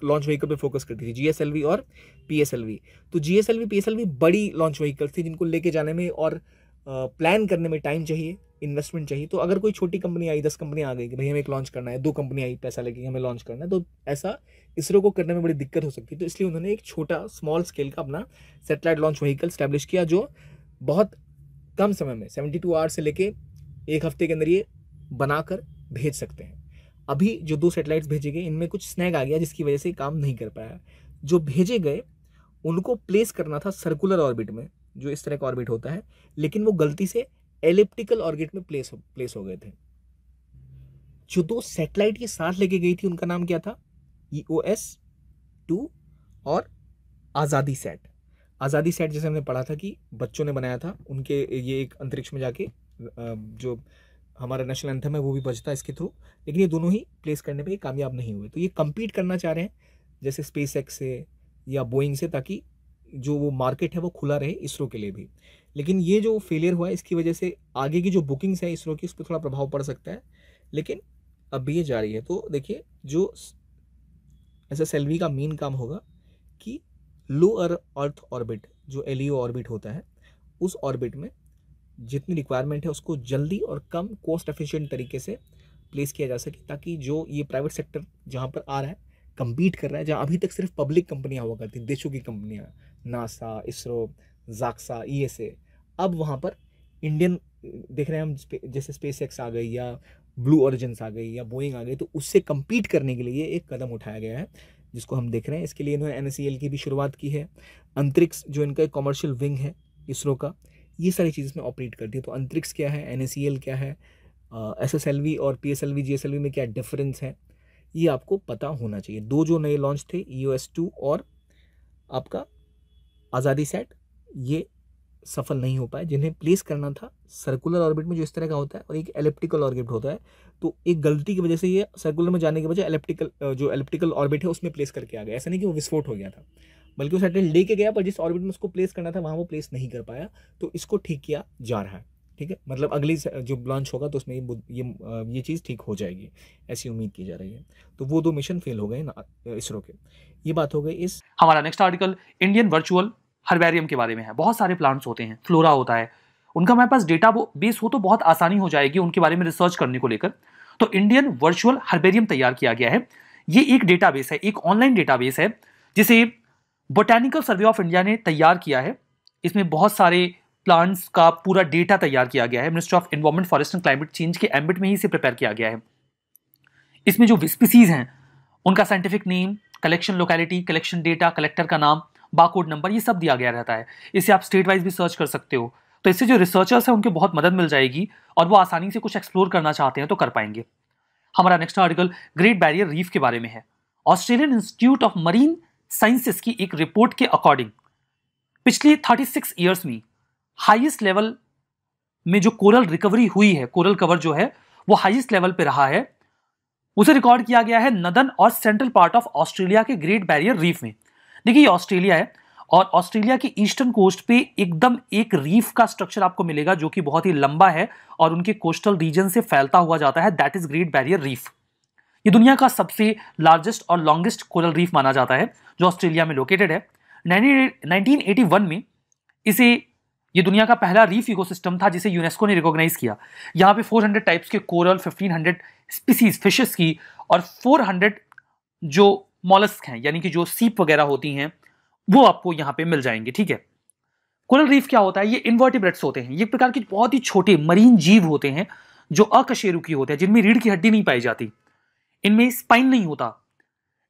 लॉन्च व्हीकल पे फोकस करती थी जीएसएलवी और पीएसएलवी तो जीएसएलवी पीएसएलवी बड़ी लॉन्च व्हीकल थी, जिनको लेके जाने में और प्लान करने में टाइम चाहिए इन्वेस्टमेंट चाहिए। तो अगर कोई छोटी कंपनी आई, दस कंपनी आ गई कि, भाई, हमें एक लॉन्च करना है, दो कंपनी आई, पैसा लेके हमें लॉन्च करना है तो ऐसा इसरो को करने में बड़ी दिक्कत हो सकती है। तो इसलिए उन्होंने एक छोटा स्मॉल स्केल का अपना सेटेलाइट लॉन्च व्हीकल स्टैब्लिश किया, जो बहुत कम समय में सेवेंटी टू आवर्स से लेके एक हफ़्ते के अंदर ये बनाकर भेज सकते हैं। अभी जो दो सेटेलाइट्स भेजे गए, इनमें कुछ स्नैग आ गया जिसकी वजह से काम नहीं कर पाया। जो भेजे गए, उनको प्लेस करना था सर्कुलर ऑर्बिट में, जो इस तरह का ऑर्बिट होता है, लेकिन वो गलती से एलिप्टिकल ऑर्बिट में प्लेस हो प्लेस हो गए थे। जो दो सेटेलाइट ये साथ लेके गई थी, उनका नाम क्या था? ई ओ एस टू और आज़ादी सेट आज़ादी सेट जैसे हमने पढ़ा था कि बच्चों ने बनाया था, उनके ये एक अंतरिक्ष में जाके जो हमारा नेशनल एंथम है, वो भी बचता है इसके थ्रू लेकिन ये दोनों ही प्लेस करने पर कामयाब नहीं हुए। तो ये कम्पीट करना चाह रहे हैं, जैसे स्पेस से या बोइंग से, ताकि जो वो मार्केट है, वो खुला रहे इसरो के लिए भी। लेकिन ये जो फेलियर हुआ है, इसकी वजह से आगे की जो बुकिंग्स है इसरो की, उस पर थोड़ा प्रभाव पड़ सकता है। लेकिन अब भी ये जारी है। तो देखिए, जो ऐसा सेल्वी का मेन काम होगा कि लो अर्थ ऑर्बिट जो एलियो ऑर्बिट होता है, उस ऑर्बिट में जितनी रिक्वायरमेंट है उसको जल्दी और कम कॉस्ट एफिशिएंट तरीके से प्लेस किया जा सके, ताकि जो ये प्राइवेट सेक्टर जहाँ पर आ रहा है कम्पीट कर रहा है, जहाँ अभी तक सिर्फ़ पब्लिक कंपनियाँ हुआ करती, देशों की कंपनियाँ नासा इसरो जाक्सा ई अब वहाँ पर इंडियन देख रहे हैं हम जैसे स्पेस एक्स आ गई या ब्लू ऑरिजन्स आ गई या बोइंग आ गई तो उससे कम्पीट करने के लिए एक कदम उठाया गया है, जिसको हम देख रहे हैं। इसके लिए इन्होंने एनएससीएल की भी शुरुआत की है। अंतरिक्ष जो इनका एक कॉमर्शियल विंग है इसरो का ये सारी चीज़ में ऑपरेट करती है। तो अंतरिक्ष क्या है? एन क्या है? एस एस और पी एस एल में क्या डिफरेंस है? ये आपको पता होना चाहिए। दो जो नए लॉन्च थे ई ओ एस टू और आपका आज़ादी सेट ये सफल नहीं हो पाए। जिन्हें प्लेस करना था सर्कुलर ऑर्बिट में जो इस तरह का होता है और एक एलिप्टिकल ऑर्बिट होता है तो एक गलती की वजह से ये सर्कुलर में जाने की वजह एलिप्टिकल जो एलिप्टिकल ऑर्बिट है, उसमें प्लेस करके आ गया ऐसा नहीं कि वो विस्फोट हो गया था। बल्कि वो सैटेलाइट लेके गया, पर जिस ऑर्बिट में उसको प्लेस करना था, वहाँ वो प्लेस नहीं कर पाया तो इसको ठीक किया जा रहा है, ठीक है? मतलब अगली जो लॉन्च होगा तो उसमें ये ये ये चीज़ ठीक हो जाएगी, ऐसी उम्मीद की जा रही है। तो वो दो मिशन फेल हो गए इसरो के। ये बात हो गई इस हमारा next article Indian virtual herbarium के बारे में है। बहुत सारे प्लांट्स होते हैं फ्लोरा होता है। उनका हमारे पास डेटा बेस हो तो बहुत आसानी हो जाएगी उनके बारे में रिसर्च करने को लेकर। तो इंडियन वर्चुअल हर्बेरियम तैयार किया गया है। ये एक डेटाबेस है, एक ऑनलाइन डेटाबेस है, जिसे बोटेनिकल सर्वे ऑफ़ इंडिया ने तैयार किया है। इसमें बहुत सारे प्लांट्स का पूरा डेटा तैयार किया गया है। Ministry of environment forest and climate change के एम्बिट में ही इसे प्रिपेयर किया गया है। इसमें जो स्पीसीज हैं, उनका scientific name collection locality collection data collector का नाम बाकोड नंबर ये सब दिया गया रहता है। इसे आप स्टेट वाइज भी सर्च कर सकते हो। तो इससे जो रिसर्चर्स हैं, उनकी बहुत मदद मिल जाएगी और वो आसानी से कुछ एक्सप्लोर करना चाहते हैं तो कर पाएँगे। हमारा next article great barrier reef के बारे में है। Australian institute of marine sciences की एक रिपोर्ट के अकॉर्डिंग, पिछले 36 इयर्स में हाईएस्ट लेवल में जो कोरल रिकवरी हुई है कोरल कवर जो है, वो हाईएस्ट लेवल पे रहा है। उसे रिकॉर्ड किया गया है नदन और सेंट्रल पार्ट ऑफ़ ऑस्ट्रेलिया के ग्रेट बैरियर रीफ में। देखिए, ये ऑस्ट्रेलिया है और ऑस्ट्रेलिया के ईस्टर्न कोस्ट पे एकदम एक रीफ का स्ट्रक्चर आपको मिलेगा, जो कि बहुत ही लंबा है और उनके कोस्टल रीजन से फैलता हुआ जाता है that is great barrier reef ये दुनिया का सबसे लार्जेस्ट और लॉन्गेस्ट कोरल रीफ माना जाता है, जो ऑस्ट्रेलिया में लोकेटेड है। 1981 में इसे, ये दुनिया का पहला रीफ इकोसिस्टम था जिसे यूनेस्को ने रिकॉग्नाइज किया। यहाँ पे 400 टाइप्स के कोरल 1500 स्पीसीज फिशेस की और 400 जो मॉलस्क हैं, यानी कि जो सीप वगैरह होती हैं, वो आपको यहाँ पे मिल जाएँगे, ठीक है? कोरल रीफ क्या होता है? ये इन्वर्टिब्रेट्स होते हैं। ये प्रकार के बहुत ही छोटे मरीन जीव होते हैं, जो अकशेरुकी होते हैं, जिनमें रीढ़ की हड्डी नहीं पाई जाती। इनमें स्पाइन नहीं होता।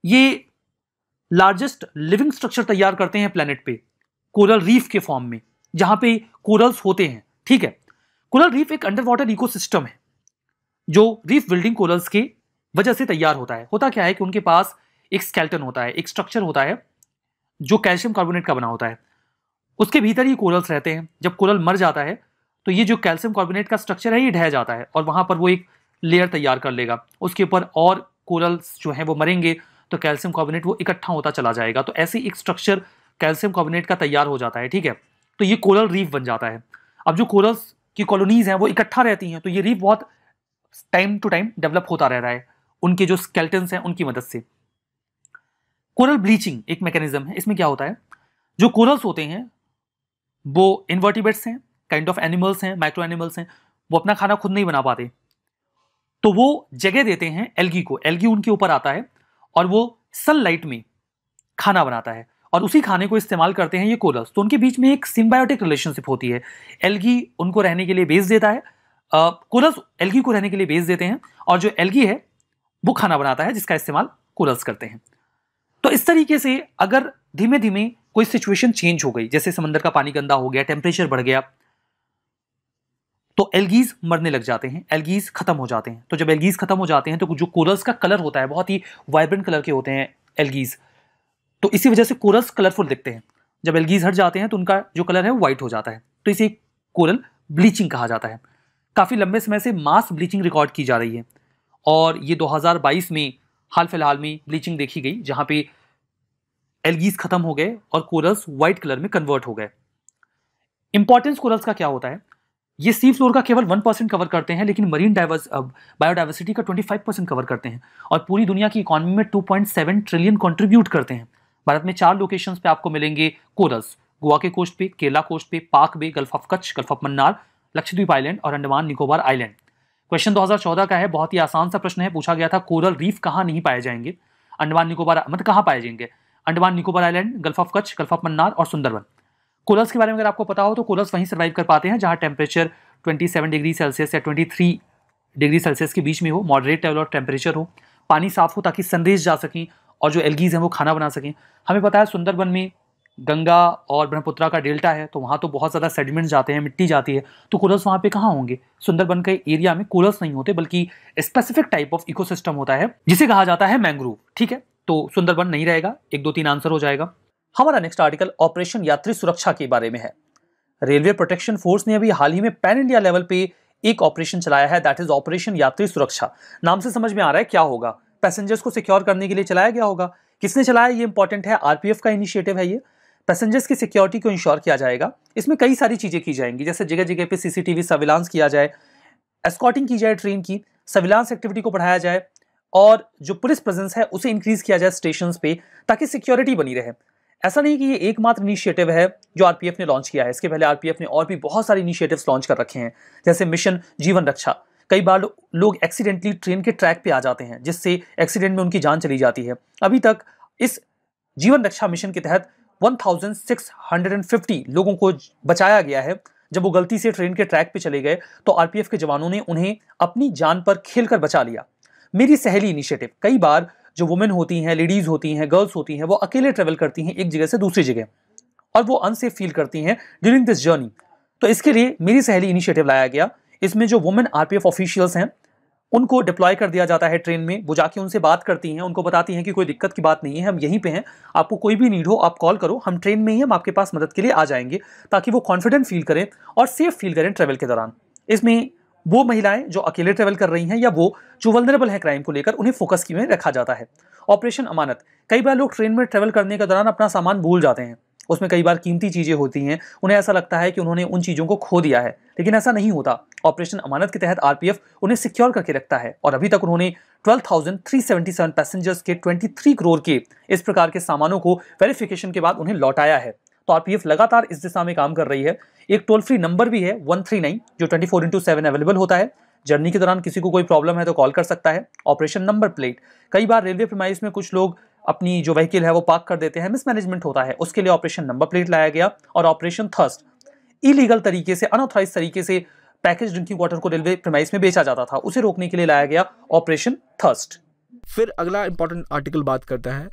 ये लार्जेस्ट लिविंग स्ट्रक्चर तैयार करते हैं प्लेनेट पे कोरल रीफ के फॉर्म में, जहाँ पे कोरल्स होते हैं, ठीक है? कोरल रीफ एक अंडर वाटर इकोसिस्टम है, जो रीफ बिल्डिंग कोरल्स के वजह से तैयार होता है। होता क्या है कि उनके पास एक स्केल्टन होता है, एक स्ट्रक्चर होता है, जो कैल्शियम कार्बोनेट का बना होता है। उसके भीतर ही कोरल्स रहते हैं। जब कोरल मर जाता है तो ये जो कैल्शियम कार्बोनेट का स्ट्रक्चर है, ये ढह जाता है और वहाँ पर वो एक लेयर तैयार कर लेगा। उसके ऊपर और कोरल्स जो हैं वो मरेंगे तो कैल्शियम कार्बोनेट वो इकट्ठा होता चला जाएगा। तो ऐसे एक स्ट्रक्चर कैल्शियम कार्बोनेट का तैयार हो जाता है, ठीक है? तो ये कोरल रीफ बन जाता है। अब जो कोरल्स की कॉलोनीज हैं वो इकट्ठा रहती हैं तो ये रीफ बहुत टाइम टू टाइम डेवलप होता रह रहा है, उनके जो स्केल्टन्स हैं, उनकी मदद से। कोरल ब्लीचिंग एक मैकेनिज्म है। इसमें क्या होता है? जो कोरल्स होते हैं, वो इन्वर्टिबेट्स हैं काइंड ऑफ़ एनिमल्स हैं माइक्रो एनिमल्स हैं, वो अपना खाना खुद नहीं बना पाते। तो वो जगह देते हैं एलगी को। एल्गी उनके ऊपर आता है और वो सनलाइट में खाना बनाता है और उसी खाने को इस्तेमाल करते हैं ये कोरल्स तो उनके बीच में एक सिम्बायोटिक रिलेशनशिप होती है। एलगी उनको रहने के लिए बेच देता है। कोरल्स एलगी को रहने के लिए बेच देते हैं और जो एल्गी है, वो खाना बनाता है जिसका इस्तेमाल कोरल्स करते हैं। तो इस तरीके से अगर धीमे धीमे कोई सिचुएशन चेंज हो गई, जैसे समंदर का पानी गंदा हो गया टेम्परेचर बढ़ गया तो एल्गीज मरने लग जाते हैं एल्गीज खत्म हो जाते हैं। तो जब एल्गीज खत्म हो जाते हैं तो जो कोरल्स का कलर होता है, बहुत ही वाइब्रेंट कलर के होते हैं एल्गीज तो इसी वजह से कोरल्स कलरफुल दिखते हैं। जब एल्गीज हट जाते हैं तो उनका जो कलर है, वो व्हाइट हो जाता है। तो इसे कोरल ब्लीचिंग कहा जाता है। काफ़ी लंबे समय से मास ब्लीचिंग रिकॉर्ड की जा रही है। और ये 2022 में हाल फ़िलहाल में ब्लीचिंग देखी गई, जहाँ पे एल्गीज खत्म हो गए और कोरल्स व्हाइट कलर में कन्वर्ट हो गए। इंपॉर्टेंस कोरल्स का क्या होता है? ये सी फ्लोर का केवल वन परसेंट कवर करते हैं, लेकिन मरीन डाइवर्स बायोडाइवर्सिटी का ट्वेंटी फाइव परसेंट कवर करते हैं और पूरी दुनिया की इकोनॉमी में two point seven trillion contribute करते हैं। भारत में चार लोकेशंस पे आपको मिलेंगे कोरल्स गोवा के कोस्ट पे, केरला कोस्ट पे, Palk bay gulf of Kutch gulf of Mannar Lakshadweep island और अंडमान निकोबार आइलैंड क्वेश्चन 2014 का है, बहुत ही आसान सा प्रश्न है, पूछा गया था कोरल रीफ कहाँ नहीं पाए जाएँगे? अंडमान निकोबार मतलब कहाँ पाए जाएँगे? Andaman Nicobar island gulf of Kutch gulf of Mannar और सुंदरवन। कोरल्स के बारे में अगर आपको पता हो तो कोरल्स वहीं सर्वाइव कर पाते हैं, जहाँ टेम्परेचर 27 डिग्री सेल्सियस या 23 डिग्री सेल्सियस के बीच में हो मॉडरेट लेवल ऑफ़ टेम्परेचर हो। पानी साफ़ हो ताकि संदेश जा सकें और जो एल्गीज हैं वो खाना बना सकें। हमें पता है सुंदरबन में गंगा और ब्रह्मपुत्रा का डेल्टा है तो वहाँ तो बहुत ज़्यादा सेडिमेंट्स जाते हैं, मिट्टी जाती है। तो कोरल्स वहाँ पे कहाँ होंगे? सुंदरबन के एरिया में कोरल्स नहीं होते, बल्कि स्पेसिफिक टाइप ऑफ़ इकोसिस्टम होता है, जिसे कहा जाता है मैंग्रोव ठीक है? तो सुंदरबन नहीं रहेगा, एक दो तीन आंसर हो जाएगा। हमारा नेक्स्ट आर्टिकल ऑपरेशन यात्री सुरक्षा के बारे में है। रेलवे प्रोटेक्शन फोर्स ने अभी हाल ही में पैन इंडिया लेवल पे एक ऑपरेशन चलाया है दैट इज़ ऑपरेशन यात्री सुरक्षा। नाम से समझ में आ रहा है क्या होगा? पैसेंजर्स को सिक्योर करने के लिए चलाया गया होगा? किसने चलाया? ये इंपॉर्टेंट है। आरपीएफ का इनिशिएटिव है ये। पैसेंजर्स की सिक्योरिटी को इंश्योर किया जाएगा। इसमें कई सारी चीज़ें की जाएँगी, जैसे जगह जगह पे सीसीटीवी सर्विलांस किया जाए एस्कॉटिंग की जाए ट्रेन की सर्विलांस एक्टिविटी को बढ़ाया जाए, और जो पुलिस प्रेजेंस है, उसे इंक्रीज किया जाए स्टेशन पे, ताकि सिक्योरिटी बनी रहे। ऐसा नहीं कि ये एकमात्र इनिशिएटिव है जो आरपीएफ ने लॉन्च किया है। इसके पहले आरपीएफ ने और भी बहुत सारे इनिशिएटिव्स लॉन्च कर रखे हैं, जैसे मिशन जीवन रक्षा। कई बार लोग एक्सीडेंटली ट्रेन के ट्रैक पे आ जाते हैं, जिससे एक्सीडेंट में उनकी जान चली जाती है। अभी तक इस जीवन रक्षा मिशन के तहत 1650 लोगों को बचाया गया है। जब वो गलती से ट्रेन के ट्रैक पे चले गए तो आरपीएफ के जवानों ने उन्हें अपनी जान पर खेलकर बचा लिया। मेरी सहेली इनिशिएटिव कई बार जो वुमेन होती हैं लेडीज़ होती हैं गर्ल्स होती हैं, वो अकेले ट्रेवल करती हैं एक जगह से दूसरी जगह और वो अनसेफ फील करती हैं ड्यूरिंग दिस जर्नी तो इसके लिए मेरी सहेली इनिशिएटिव लाया गया। इसमें जो वुमेन आरपीएफ ऑफिशियल्स हैं, उनको डिप्लॉय कर दिया जाता है ट्रेन में। वो जाके उनसे बात करती हैं, उनको बताती हैं कि कोई दिक्कत की बात नहीं है, हम यहीं पे हैं। आपको कोई भी नीड हो, आप कॉल करो, हम ट्रेन में ही, हम आपके पास मदद के लिए आ जाएँगे ताकि वो कॉन्फिडेंट फील करें और सेफ़ फील करें ट्रेवल के दौरान। इसमें वो महिलाएँ जो अकेले ट्रेवल कर रही हैं या वो जो वलनरेबल है क्राइम को लेकर उन्हें फोकस की में रखा जाता है। ऑपरेशन अमानत। कई बार लोग ट्रेन में ट्रेवल करने के दौरान अपना सामान भूल जाते हैं। उसमें कई बार कीमती चीज़ें होती हैं। उन्हें ऐसा लगता है कि उन्होंने उन चीज़ों को खो दिया है। लेकिन ऐसा नहीं होता। ऑपरेशन अमानत के तहत आरपीएफ उन्हें सिक्योर करके रखता है। और अभी तक उन्होंने 12,377 पैसेंजर्स के 23 करोड़ के इस प्रकार के सामानों को वेरिफिकेशन के बाद उन्हें लौटाया है। तो आरपीएफ लगातार इस दिशा में काम कर रही है। एक टोल फ्री नंबर भी है वन जो ट्वेंटी फोर इंटू अवेलेबल होता है। जर्नी के दौरान किसी को कोई प्रॉब्लम है तो कॉल कर सकता है। Operation number plate. कई बार रेलवे प्रमाइस में कुछ लोग अपनी जो व्हीकल है वो पार्क कर देते हैं, मिसमैनेजमेंट होता है। उसके लिए ऑपरेशन नंबर प्लेट लाया गया और ऑपरेशन थर्स्ट। इलीगल तरीके से अनऑथराइज तरीके से पैकेज ड्रिंकिंग वाटर को रेलवे प्रमाइस में बेचा जाता था। उसे रोकने के लिए लाया गया ऑपरेशन थर्स्ट। फिर अगला इंपॉर्टेंट आर्टिकल बात करता है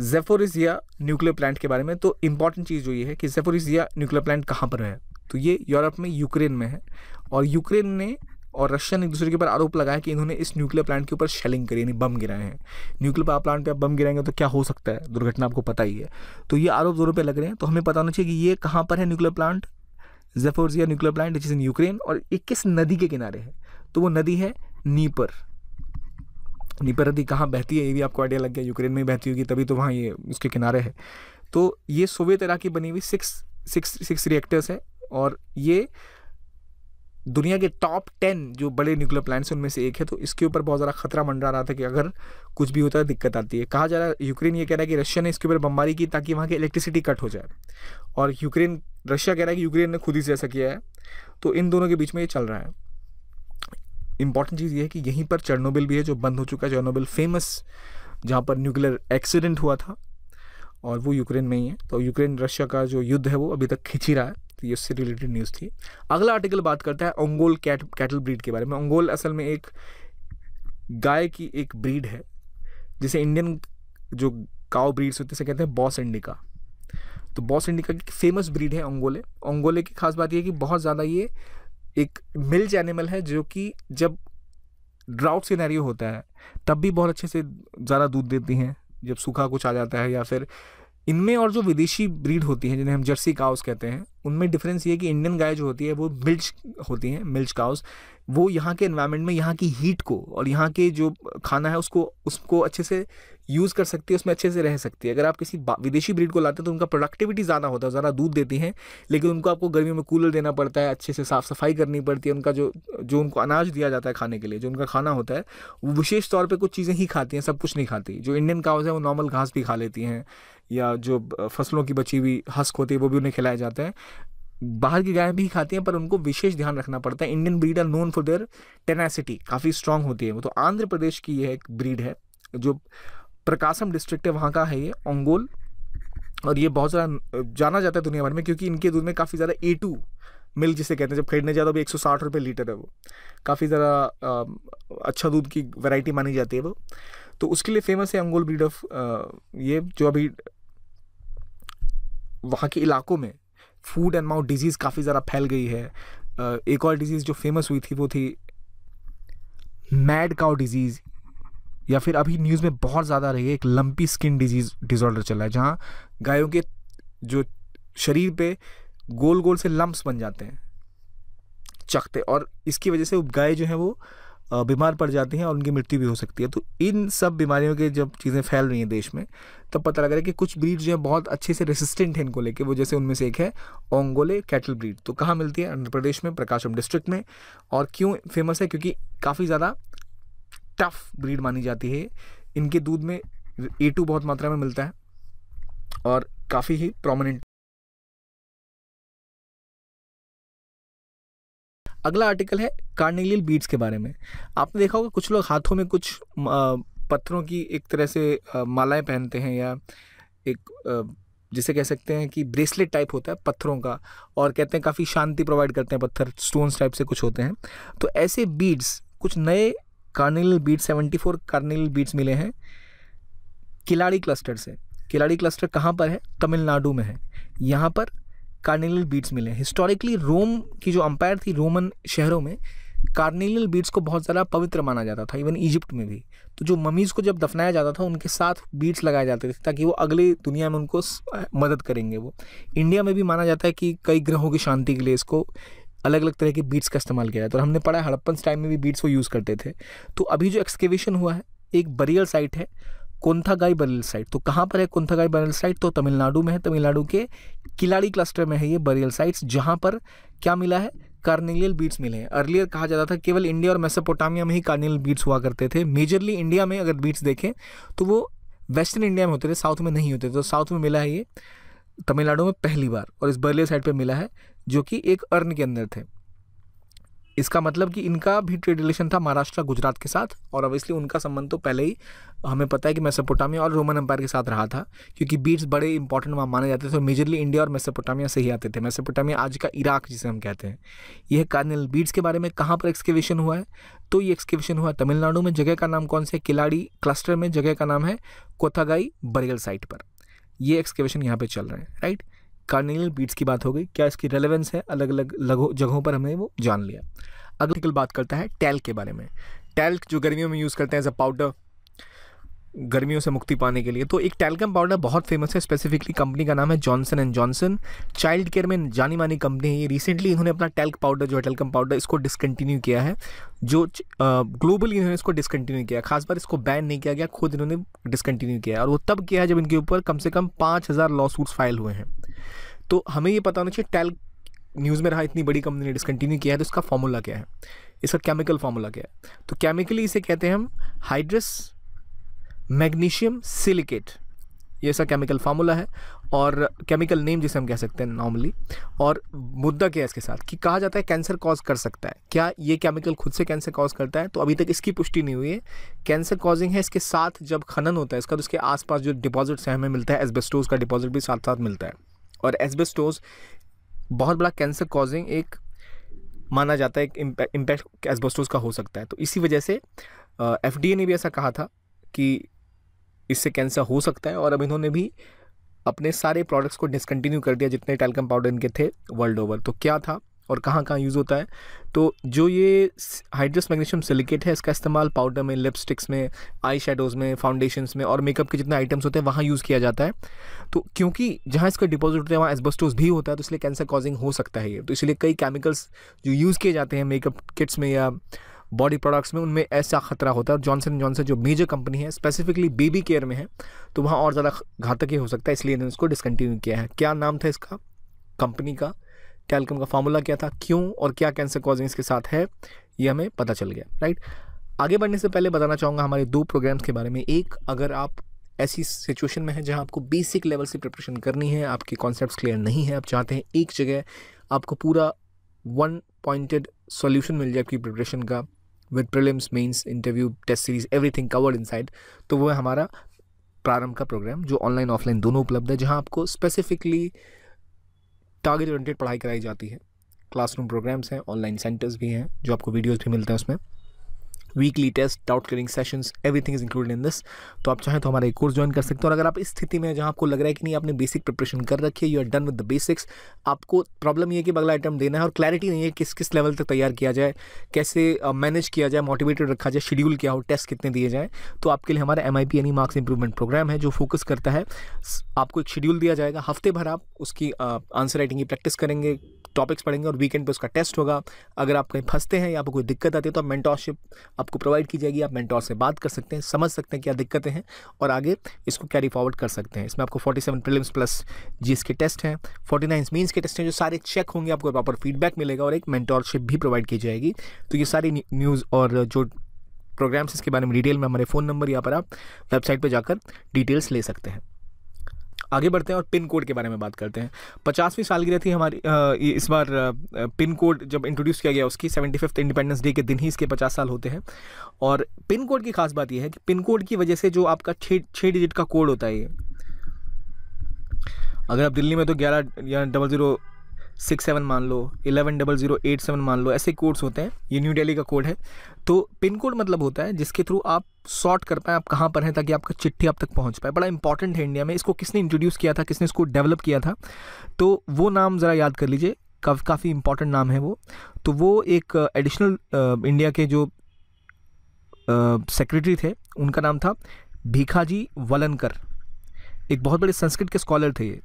जेफोरिजिया न्यूक्लियर प्लांट के बारे में। तो इंपॉर्टेंट चीज़ जो ये है कि जेफोरिजिया न्यूक्लियर प्लांट कहाँ पर है? तो ये यूरोप में यूक्रेन में है। और यूक्रेन ने और रशिया ने एक दूसरे के ऊपर आरोप लगाया कि इन्होंने इस न्यूक्लियर प्लांट के ऊपर शेलिंग करी, यानी बम गिराए हैं। न्यूक्लियर पावर प्लांट पे आप बम गिराएँगे तो क्या हो सकता है? दुर्घटना आपको पता ही है। तो ये आरोप जोरों पे लग रहे हैं। तो हमें पता होना चाहिए कि ये कहाँ पर है nuclear plant? Zaporizhzhia nuclear plant is in Ukraine और ये किस नदी के किनारे है? तो वो नदी है नीपर। नीपर नदी कहाँ बहती है, ये भी आपको आइडिया लग गया। यूक्रेन में बहती होगी, तभी तो वहाँ ये उसके किनारे है। तो ये सोवियत इरा की बनी हुई सिक्स सिक्स सिक्स रिएक्टर्स है। और ये दुनिया के टॉप टेन जो बड़े न्यूक्लियर प्लांट्स हैं, उनमें से एक है तो इसके ऊपर बहुत ज़्यादा खतरा मंडरा रहा था कि अगर कुछ भी होता है, दिक्कत आती है। कहा जा रहा है, यूक्रेन ये कह रहा है कि रशिया ने इसके ऊपर बमबारी की ताकि वहाँ की इलेक्ट्रिसिटी कट हो जाए। और यूक्रेन रशिया कह रहा है कि यूक्रेन ने खुद ही से ऐसा किया है। तो इन दोनों के बीच में ये चल रहा है। इंपॉर्टेंट चीज़ ये है कि यहीं पर चर्नोबिल भी है, जो बंद हो चुका है। चर्नोबिल फ़ेमस जहाँ पर न्यूक्लियर एक्सीडेंट हुआ था। और वो यूक्रेन में ही है। तो यूक्रेन रशिया का जो युद्ध है, वो अभी तक खिंच रहा है। तो ये उससे रिलेटेड न्यूज़ थी। अगला आर्टिकल बात करता है ओंगोल कैट कैटल ब्रीड के बारे में। ओंगोल असल में एक गाय की एक ब्रीड है, जिसे इंडियन जो काउ ब्रीड्स होते हैं कहते हैं बॉस इंडिका तो बॉस इंडिका की फ़ेमस ब्रीड है ओंगोले ओंगोले की खास बात यह कि बहुत ज़्यादा ये एक मिल्च एनिमल है, जो कि जब ड्राउट सिनेरियो होता है, तब भी बहुत अच्छे से ज़्यादा दूध देती हैं। जब सूखा कुछ आ जाता है या फिर इनमें और जो विदेशी ब्रीड होती हैं, जिन्हें हम जर्सी काउस कहते हैं, उनमें डिफरेंस ये है कि इंडियन गाय जो होती है, वो मिल्च होती हैं मिल्च काउस। वो यहाँ के इन्वायरमेंट में, यहाँ की हीट को और यहाँ के जो खाना है, उसको उसको अच्छे से यूज़ कर सकती है, उसमें अच्छे से रह सकती है। अगर आप किसी विदेशी ब्रीड को लाते हैं तो उनका प्रोडक्टिविटी ज़्यादा होता है, ज़्यादा दूध देती हैं, लेकिन उनको आपको गर्मियों में कूलर देना पड़ता है, अच्छे से साफ़ सफ़ाई करनी पड़ती है, उनका जो जो उनको अनाज दिया जाता है खाने के लिए, जो उनका खाना होता है, वो विशेष तौर पर कुछ चीज़ें ही खाती हैं, सब कुछ नहीं खाती। जो इंडियन काउज है, वो नॉर्मल घास भी खा लेती हैं। या जो फ़सलों की बची हुई हस्क होती है, वो भी उन्हें खिलाए जाते हैं। बाहर की गायें भी खाती हैं, पर उनको विशेष ध्यान रखना पड़ता है। Indian breed are known for their tenacity काफ़ी स्ट्रांग होती है वो। तो आंध्र प्रदेश की यह एक ब्रीड है, जो प्रकाशम डिस्ट्रिक्ट है, वहाँ का है ये, ओंगोल। और ये बहुत ज़्यादा जाना जाता है दुनिया भर में, क्योंकि इनके दूध में काफ़ी ज़्यादा ए टू मिल जिसे कहते हैं, जब खरीदने जाए तो अभी एक सौ साठ रुपये लीटर है वो। काफ़ी ज़्यादा अच्छा दूध की वैरायटी मानी जाती है वो। तो उसके लिए फ़ेमस है अंगोल ब्रीड ऑफ़ ये, जो अभी वहाँ के इलाकों में फ़ूड एंड माउथ डिज़ीज़ काफ़ी ज़्यादा फैल गई है। एक और डिज़ीज़ जो फ़ेमस हुई थी वो थी मैड काउ डिज़ीज़ या फिर अभी न्यूज़ में बहुत ज़्यादा रही है, एक लंपी स्किन डिज़ीज़ डिजॉर्डर चला है, जहाँ गायों के जो शरीर पे गोल गोल से लम्ब्स बन जाते हैं, चखते और इसकी वजह से गाय जो है वो बीमार पड़ जाती हैं और उनकी मृत्यु भी हो सकती है। तो इन सब बीमारियों के जब चीज़ें फैल रही हैं देश में, तब पता लग रहा है कि कुछ ब्रीड जो है बहुत अच्छे से रेसिस्टेंट हैं इनको लेके। वो जैसे उनमें से एक है ओंगोले कैटल ब्रीड तो कहाँ मिलती है? आंध्र प्रदेश में, प्रकाशम डिस्ट्रिक्ट में। और क्यों फ़ेमस है? क्योंकि काफ़ी ज़्यादा टफ ब्रीड मानी जाती है। इनके दूध में ए टू बहुत मात्रा में मिलता है और काफ़ी ही प्रोमिनेंट अगला आर्टिकल है कार्नेलियल बीड्स के बारे में। आपने देखा होगा, कुछ लोग हाथों में कुछ पत्थरों की एक तरह से मालाएँ पहनते हैं या एक जिसे कह सकते हैं कि ब्रेसलेट टाइप होता है पत्थरों का और कहते हैं काफ़ी शांति प्रोवाइड करते हैं पत्थर स्टोन्स टाइप से कुछ होते हैं। तो ऐसे बीड्स कुछ नए carnelian beads seventy four carnelian beads मिले हैं किलाड़ी क्लस्टर से। किलाड़ी क्लस्टर कहाँ पर है? तमिलनाडु में है। यहाँ पर कार्निल बीट्स मिले हिस्टोरिकली रोम की जो अंपायर थी रोमन शहरों में कार्निलियल बीट्स को बहुत ज़्यादा पवित्र माना जाता था इवन इजिप्ट में भी। तो जो ममीज़ को जब दफनाया जाता था, उनके साथ बीट्स लगाए जाते थे, ताकि वो अगले दुनिया में उनको मदद करेंगे वो। इंडिया में भी माना जाता है कि कई ग्रहों की शांति के लिए इसको अलग अलग तरह के बीट्स का इस्तेमाल किया जाता है। और हमने पढ़ा हड़प्पन टाइम में भी बीट्स को यूज़ करते थे। तो अभी जो एक्सकेवेशन हुआ है, एक बरियल साइट है कोंथागाई बरियल साइट तो कहाँ पर है कोंथागाई बरियल साइट तो तमिलनाडु में है। तमिलनाडु के किलाड़ी क्लस्टर में है ये बरियल साइट्स जहाँ पर क्या मिला है? कार्निलियल बीट्स मिले हैं। अर्लियर कहा जाता था, केवल इंडिया और मेसोपोटामिया में ही कार्निलियल बीट्स हुआ करते थे। मेजरली इंडिया में अगर बीट्स देखें तो वो वेस्टर्न इंडिया में होते थे साउथ में नहीं होते तो साउथ में मिला है ये तमिलनाडु में पहली बार और इस बर्लियर साइड पर मिला है, जो कि एक अर्न के अंदर थे। इसका मतलब कि इनका भी ट्रेड रिलेशन था महाराष्ट्र, गुजरात के साथ और ऑब्वियसली उनका संबंध तो पहले ही, हमें पता है कि मेसोपोटामिया और रोमन एम्पायर के साथ रहा था क्योंकि बीट्स बड़े इंपॉर्टेंट वहाँ माने जाते थे और मेजरली इंडिया और मेसोपोटामिया से ही आते थे। मेसोपोटामिया आज का इराक जिसे हम कहते हैं। यह कार्निल बीट्स के बारे में कहाँ पर एक्सकेवेशन हुआ है? तो ये एक्सकेवेशन हुआ तमिलनाडु में। जगह का नाम कौन से किलाड़ी क्लस्टर में। जगह का नाम है कोथागाई बरियल साइट पर। ये एक्सकेवेशन यहाँ पर चल रहे हैं राइट कार्नियल बीट्स की बात हो गई, क्या इसकी रेलेवेंस है अलग अलग जगहों पर हमने वो जान लिया। अगली बात करता है टैल्क के बारे में। टैल्क जो गर्मियों में यूज़ करते हैं एज अ पाउडर गर्मियों से मुक्ति पाने के लिए तो एक टैल्कम पाउडर बहुत फ़ेमस है स्पेसिफिकली कंपनी का नाम है Johnson and Johnson child care में जानी मानी कंपनी है ये। रिसेंटली इन्होंने अपना टैल्क पाउडर जो है टैल्कम पाउडर इसको डिसकंटिन्यू किया है। जो ग्लोबली इन्होंने इसको डिसकंटिन्यू किया खास बार इसको बैन नहीं किया गया, खुद इन्होंने डिसकंटिन्यू किया और वो तब किया है जब इनके ऊपर कम से कम पाँच हज़ार लॉ सूट्स फ़ाइल हुए हैं। तो हमें ये पता होना चाहिए टैल्क न्यूज़ में रहा इतनी बड़ी कंपनी ने डिसकंटिन्यू किया है तो इसका फॉर्मूला क्या है? इसका केमिकल फार्मूला क्या है? तो केमिकली इसे कहते हैं हम हाइड्रस मैग्नीशियम सिलिकेट ये ऐसा केमिकल फार्मूला है और केमिकल नेम जिसे हम कह सकते हैं नॉर्मली और मुद्दा क्या है इसके साथ? कि कहा जाता है कैंसर कॉज कर सकता है। क्या ये केमिकल खुद से कैंसर कॉज करता है? तो अभी तक इसकी पुष्टि नहीं हुई है। कैंसर कॉजिंग है इसके साथ जब खनन होता है, इसका तो इसके आसपास जो डिपॉजिट्स हैं, हमें मिलता है एसबेस्टोज का डिपॉजिट भी साथ साथ मिलता है। और एसबेस्टोस बहुत बड़ा कैंसर कॉजिंग एक माना जाता है एक इम्पैक्ट एसबेस्टोस का हो सकता है। तो इसी वजह से एफडीए ने भी ऐसा कहा था कि इससे कैंसर हो सकता है और अब इन्होंने भी अपने सारे प्रोडक्ट्स को डिसकंटिन्यू कर दिया जितने टेलकम पाउडर इनके थे वर्ल्ड ओवर तो क्या था? और कहाँ कहाँ यूज़ होता है। तो जो ये हाइड्रस मैग्नीशियम सिलिकेट है, इसका इस्तेमाल पाउडर में लिपस्टिक्स में आई शेडोज़ में फाउंडेशंस में और मेकअप के जितने आइटम्स होते हैं, वहाँ यूज़ किया जाता है। तो क्योंकि जहाँ इसका डिपॉजिट होता है, वहाँ एस्बस्टोस भी होता है तो इसलिए कैंसर कॉजिंग हो सकता है ये। तो इसलिए कई केमिकल्स जो यूज़ किए जाते हैं मेकअप किट्स में या बॉडी प्रोडक्ट्स में, उनमें ऐसा खतरा होता है। और जॉनसन जॉनसन जो मेजर कंपनी है स्पेसिफिकली बेबी केयर में है तो वहाँ और ज़्यादा घातक ही हो सकता है, इसलिए इन्होंने इसको डिसकंटिन्यू किया है। क्या नाम था इसका? कंपनी का? कैलकम का फार्मूला क्या था? क्यों और क्या कैंसर कॉजिंग इसके साथ है? ये हमें पता चल गया राइट आगे बढ़ने से पहले बताना चाहूँगा हमारे दो प्रोग्राम्स के बारे में। एक, अगर आप ऐसी सिचुएशन में है जहाँ आपको बेसिक लेवल से प्रिपरेशन करनी है, आपके कॉन्सेप्ट क्लियर नहीं है, आप चाहते हैं एक जगह आपको पूरा वन पॉइंटेड सॉल्यूशन मिल जाए आपकी प्रिपरेशन का with prelims mains interview test series everything covered inside तो वो है हमारा प्रारंभ का प्रोग्राम जो ऑनलाइन ऑफलाइन दोनों उपलब्ध है, जहाँ आपको स्पेसिफिकली टारगेट ओरिएंटेड पढ़ाई कराई जाती है। क्लासरूम प्रोग्राम्स हैं ऑनलाइन सेंटर्स भी हैं, जो आपको वीडियोज़ भी मिलते हैं उसमें। Weekly test doubt clearing sessions everything is included in this तो आप चाहें तो हमारा एक कोर्स ज्वाइन कर सकते हो। और अगर आप इस स्थिति में जहाँ आपको लग रहा है कि नहीं आपने बेसिक प्रिपरेशन कर रखी है you are done with the basics आपको प्रॉब्लम ये कि अगला आइटम देना है और क्लैरिटी नहीं है किस किस लेवल तक तैयार किया जाए कैसे मैनेज uh, किया जाए मोटिवेटेड रखा जाए शेड्यूल क्या हो टेस्ट कितने दिए जाए तो आपके लिए हमारा M I P any marks improvement programme है जो फोकस करता है। आपको एक शेड्यूल दिया जाएगा हफ़्ते भर आप उसकी आंसर uh, राइटिंग की प्रैक्टिस करेंगे टॉपिक्स पढ़ेंगे और वीकेंड पे उसका टेस्ट होगा। अगर आप कहीं फंसते हैं या आपको कोई दिक्कत आती है तो आप मेंटोरशिप आपको प्रोवाइड की जाएगी, आप मेंटोर से बात कर सकते हैं, समझ सकते हैं क्या दिक्कतें हैं और आगे इसको कैरी फॉरवर्ड कर सकते हैं। इसमें आपको 47 सेवन प्रिलिम्स प्लस जीएस के टेस्ट हैं। 49 मीन्स के टेस्ट हैं जो सारे चेक होंगे, आपको प्रॉपर फीडबैक मिलेगा और एक मेंटोरशिप भी प्रोवाइड की जाएगी। तो ये सारी न्यूज़ और जो प्रोग्राम्स इसके बारे में डिटेल में हमारे फ़ोन नंबर यहाँ पर आप वेबसाइट पर जाकर डिटेल्स ले सकते हैं। आगे बढ़ते हैं और पिन कोड के बारे में बात करते हैं। पचासवीं सालगिरह थी हमारी इस बार पिन कोड जब इंट्रोड्यूस किया गया उसकी सेवेंटी फिफ्थ इंडिपेंडेंस डे के दिन ही इसके पचास साल होते हैं। और पिन कोड की खास बात यह है कि पिन कोड की वजह से जो आपका छः छः डिजिट का कोड होता है ये, अगर आप दिल्ली में तो ग्यारह या डबल ज़ीरो सिक्स सेवन मान लो, eleven double zero eight seven मान लो, ऐसे कोड्स होते हैं, ये न्यू दिल्ली का कोड है। तो पिन कोड मतलब होता है जिसके थ्रू आप सॉर्ट कर पाएँ, आप कहाँ पर हैं ताकि आपका चिट्ठी आप तक पहुँच पाए। बड़ा इंपॉर्टेंट है इंडिया में, इसको किसने इंट्रोड्यूस किया था, किसने इसको डेवलप किया था तो वो नाम ज़रा याद कर लीजिए, काफ़ी काफ़ी इंपॉर्टेंट नाम है वो। तो वो एक एडिशनल इंडिया के जो सेक्रेटरी थे, उनका नाम था भीखाजी वलनकर। एक बहुत बड़े संस्कृत के स्कॉलर थे ये।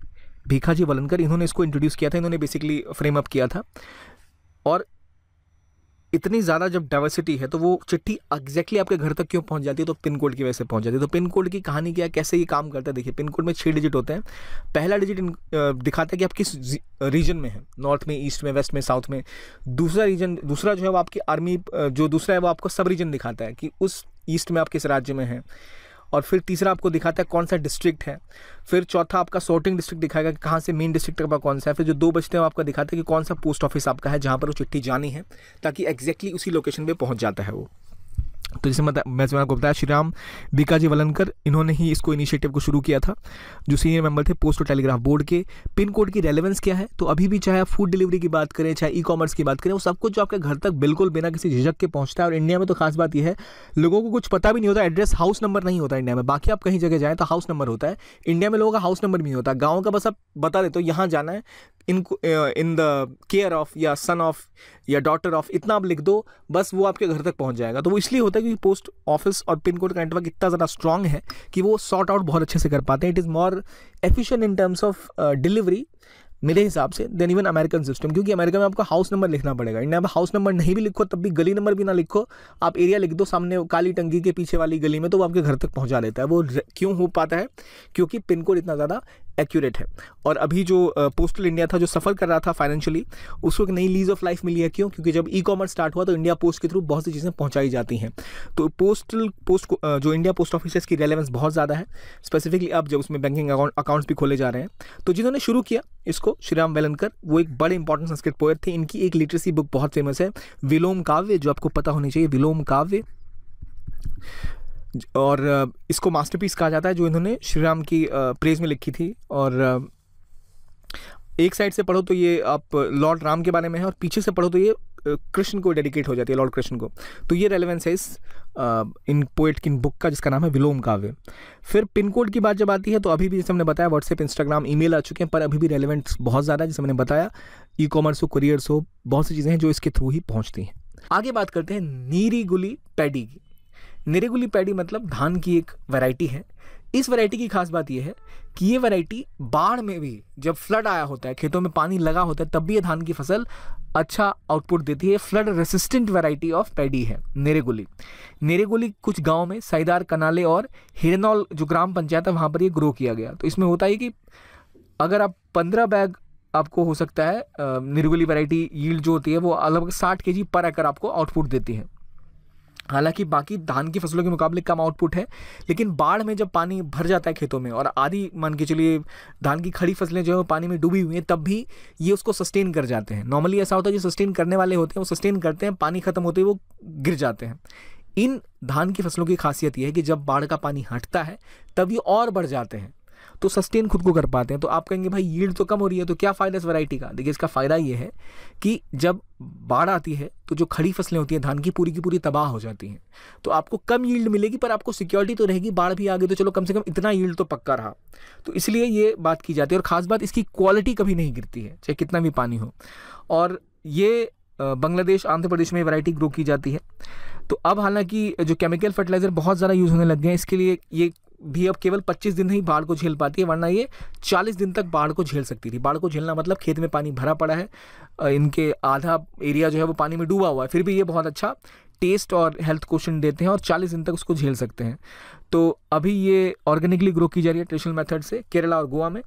भीखाजी वलनकर, इन्होंने इसको इंट्रोड्यूस किया था, इन्होंने बेसिकली फ्रेम अप किया था। और इतनी ज़्यादा जब डाइवर्सिटी है तो वो चिट्ठी एग्जैक्टली आपके घर तक क्यों पहुँच जाती है तो पिन कोड की वजह से पहुँच जाती है। तो पिन कोड की कहानी क्या कैसे ये काम करता है, देखिए पिन कोड में छः डिजिट होते हैं। पहला डिजिट दिखाता है कि आप किस रीजन में है नॉर्थ में ईस्ट में वेस्ट में साउथ में। दूसरा रीजन दूसरा जो है वो आपकी आर्मी जो दूसरा है वो आपको सब रीजन दिखाता है कि उस ईस्ट में आप किस राज्य में हैं। और फिर तीसरा आपको दिखाता है कौन सा डिस्ट्रिक्ट है। फिर चौथा आपका सॉर्टिंग डिस्ट्रिक्ट दिखाएगा कि कहाँ से मेन डिस्ट्रिक्ट का कौन सा है। फिर जो दो बचते हैं आपका दिखाता है कि कौन सा पोस्ट ऑफ़िस आपका है जहाँ पर वो चिट्ठी जानी है, ताकि एग्जैक्टली उसी लोकेशन पर पहुँच जाता है वो। तो जैसे मैं मैं आपको बताया श्री राम बीकाजी वलनकर, इन्होंने ही इसको इनिशिएटिव को शुरू किया था। जो सीनियर मेंबर थे पोस्ट और टेलीग्राफ बोर्ड के पिन कोड की रेलेवेंस क्या है? तो अभी भी चाहे आप फ़ूड डिलीवरी की बात करें, चाहे ई कॉमर्स की बात करें, वो सब कुछ जो आपके घर तक बिल्कुल बिना किसी झिझक के पहुँचता है। और इंडिया में तो खास बात यह है, लोगों को कुछ पता भी नहीं होता एड्रेस हाउस नंबर नहीं होता इंडिया में। बाकी आप कहीं जगह जाएँ तो हाउस नंबर होता है। इंडिया में लोगों का हाउस नंबर भी नहीं होता। गाँव का बस आप बता देते हो, यहाँ जाना है। In in the care of या सन ऑफ़ या डॉटर ऑफ़ इतना आप लिख दो, बस वो आपके घर तक पहुँच जाएगा। तो वो इसलिए होता है क्योंकि पोस्ट ऑफ़िस और पिन कोड का नेटवर्क इतना ज़्यादा स्ट्रांग है कि वो सॉर्ट आउट बहुत अच्छे से कर पाते हैं। It is more efficient in terms of delivery मेरे हिसाब से देन इवन अमेरिकन सिस्टम क्योंकि अमेरिका में आपको हाउस नंबर लिखना पड़ेगा। इंडिया में हाउस नंबर नहीं भी लिखो, तब भी गली नंबर भी ना लिखो। आप एरिया लिख दो सामने काली टंगी के पीछे वाली गली में तो वो आपके घर तक पहुँचा देता है। वो क्यों हो पाता है? क्योंकि पिन कोड इतना ज़्यादा एक्यूरेट है। और अभी जो पोस्टल इंडिया था, जो सफ़र कर रहा था फाइनेंशियली उसको एक नई लीज ऑफ़ लाइफ मिली है। क्यों? क्योंकि जब ई कॉमर्स स्टार्ट हुआ तो इंडिया पोस्ट के थ्रू बहुत सी चीज़ें पहुंचाई जाती हैं। तो पोस्टल पोस्ट जो इंडिया पोस्ट ऑफ़िस की रेलेवेंस बहुत ज़्यादा है। स्पेसिफिकली अब जब उसमें बैंकिंग अकाउंट अकाउंट्स भी खोले जा रहे हैं। तो जिन्होंने शुरू किया इसको, श्रीराम वेलनकर, वो एक बड़े इंपॉर्टेंट संस्कृत पोएट थे। इनकी एक लिटरेसी बुक बहुत फ़ेमस है, विलोम काव्य, जो आपको पता होनी चाहिए, विलोम काव्य। और इसको मास्टरपीस कहा जाता है जो इन्होंने श्री राम की प्रेज में लिखी थी। और एक साइड से पढ़ो तो ये आप लॉर्ड राम के बारे में है और पीछे से पढ़ो तो ये कृष्ण को डेडिकेट हो जाती है लॉर्ड कृष्ण को। तो ये रेलेवेंस है इस इन पोएट की बुक का जिसका नाम है विलोम काव्य फिर पिन कोड की बात जब आती है तो अभी भी जैसे हमने बताया व्हाट्सएप इंस्टाग्राम ईमेल आ चुके हैं, पर अभी भी रेलिवेंट बहुत ज़्यादा है, जैसे मैंने बताया ई कॉमर्स हो कुरियर्स हो, बहुत सी चीज़ें हैं जो इसके थ्रू ही पहुँचती हैं। आगे बात करते हैं नीरी गुली पैडी की। निरेगुली पैडी मतलब धान की एक वैरायटी है। इस वैरायटी की खास बात यह है कि ये वैरायटी बाढ़ में भी जब फ्लड आया होता है, खेतों में पानी लगा होता है, तब भी ये धान की फ़सल अच्छा आउटपुट देती है। Flood resistant variety of paddy है, नेरेगुली। नेरेगुली कुछ गाँव में साइदार कनाले और हिरनौल, जो ग्राम पंचायत है, वहाँ पर ये ग्रो किया गया। तो इसमें होता है कि अगर आप पंद्रह बैग आपको हो सकता है निरगुली वैरायटी यील्ड जो होती है, वो अलग साठ के जी पर एकड़ आपको आउटपुट देती है। हालाँकि बाकी धान की फ़सलों के मुकाबले कम आउटपुट है, लेकिन बाढ़ में जब पानी भर जाता है खेतों में और आधी मान के चलिए धान की खड़ी फ़सलें जो है वो पानी में डूबी हुई हैं, तब भी ये उसको सस्टेन कर जाते हैं। नॉर्मली ऐसा होता है जो सस्टेन करने वाले होते हैं, वो सस्टेन करते हैं, पानी खत्म होते ही वो गिर जाते हैं। इन धान की फ़सलों की खासियत यह है कि जब बाढ़ का पानी हटता है, तब ये और बढ़ जाते हैं। तो सस्टेन खुद को कर पाते हैं। तो आप कहेंगे, भाई यील्ड तो कम हो रही है तो क्या फ़ायदा इस वैरायटी का? देखिए, इसका फ़ायदा ये है कि जब बाढ़ आती है तो जो खड़ी फ़सलें होती हैं, धान की पूरी की पूरी तबाह हो जाती हैं। तो आपको कम यील्ड मिलेगी, पर आपको सिक्योरिटी तो रहेगी, बाढ़ भी आ गई तो चलो कम से कम इतना यील्ड तो पक्का रहा। तो इसलिए ये बात की जाती है, और ख़ास बात इसकी क्वालिटी कभी नहीं गिरती है, चाहे कितना भी पानी हो। और ये बांग्लादेश, आंध्र प्रदेश में वैरायटी ग्रो की जाती है। तो अब हालाँकि जो केमिकल फर्टिलाइज़र बहुत ज़्यादा यूज़ होने लग गए हैं, इसके लिए ये भी अब केवल 25 दिन ही बाढ़ को झेल पाती है, वरना ये 40 दिन तक बाढ़ को झेल सकती थी। बाढ़ को झेलना मतलब खेत में पानी भरा पड़ा है इनके आधा एरिया जो है वो पानी में डूबा हुआ है। फिर भी ये बहुत अच्छा टेस्ट और हेल्थ क्वेश्चन देते हैं और 40 दिन तक उसको झेल सकते हैं। तो अभी ये ऑर्गेनिकली ग्रो की जा रही है ट्रेडिशनल मेथड से केरला और गोवा में।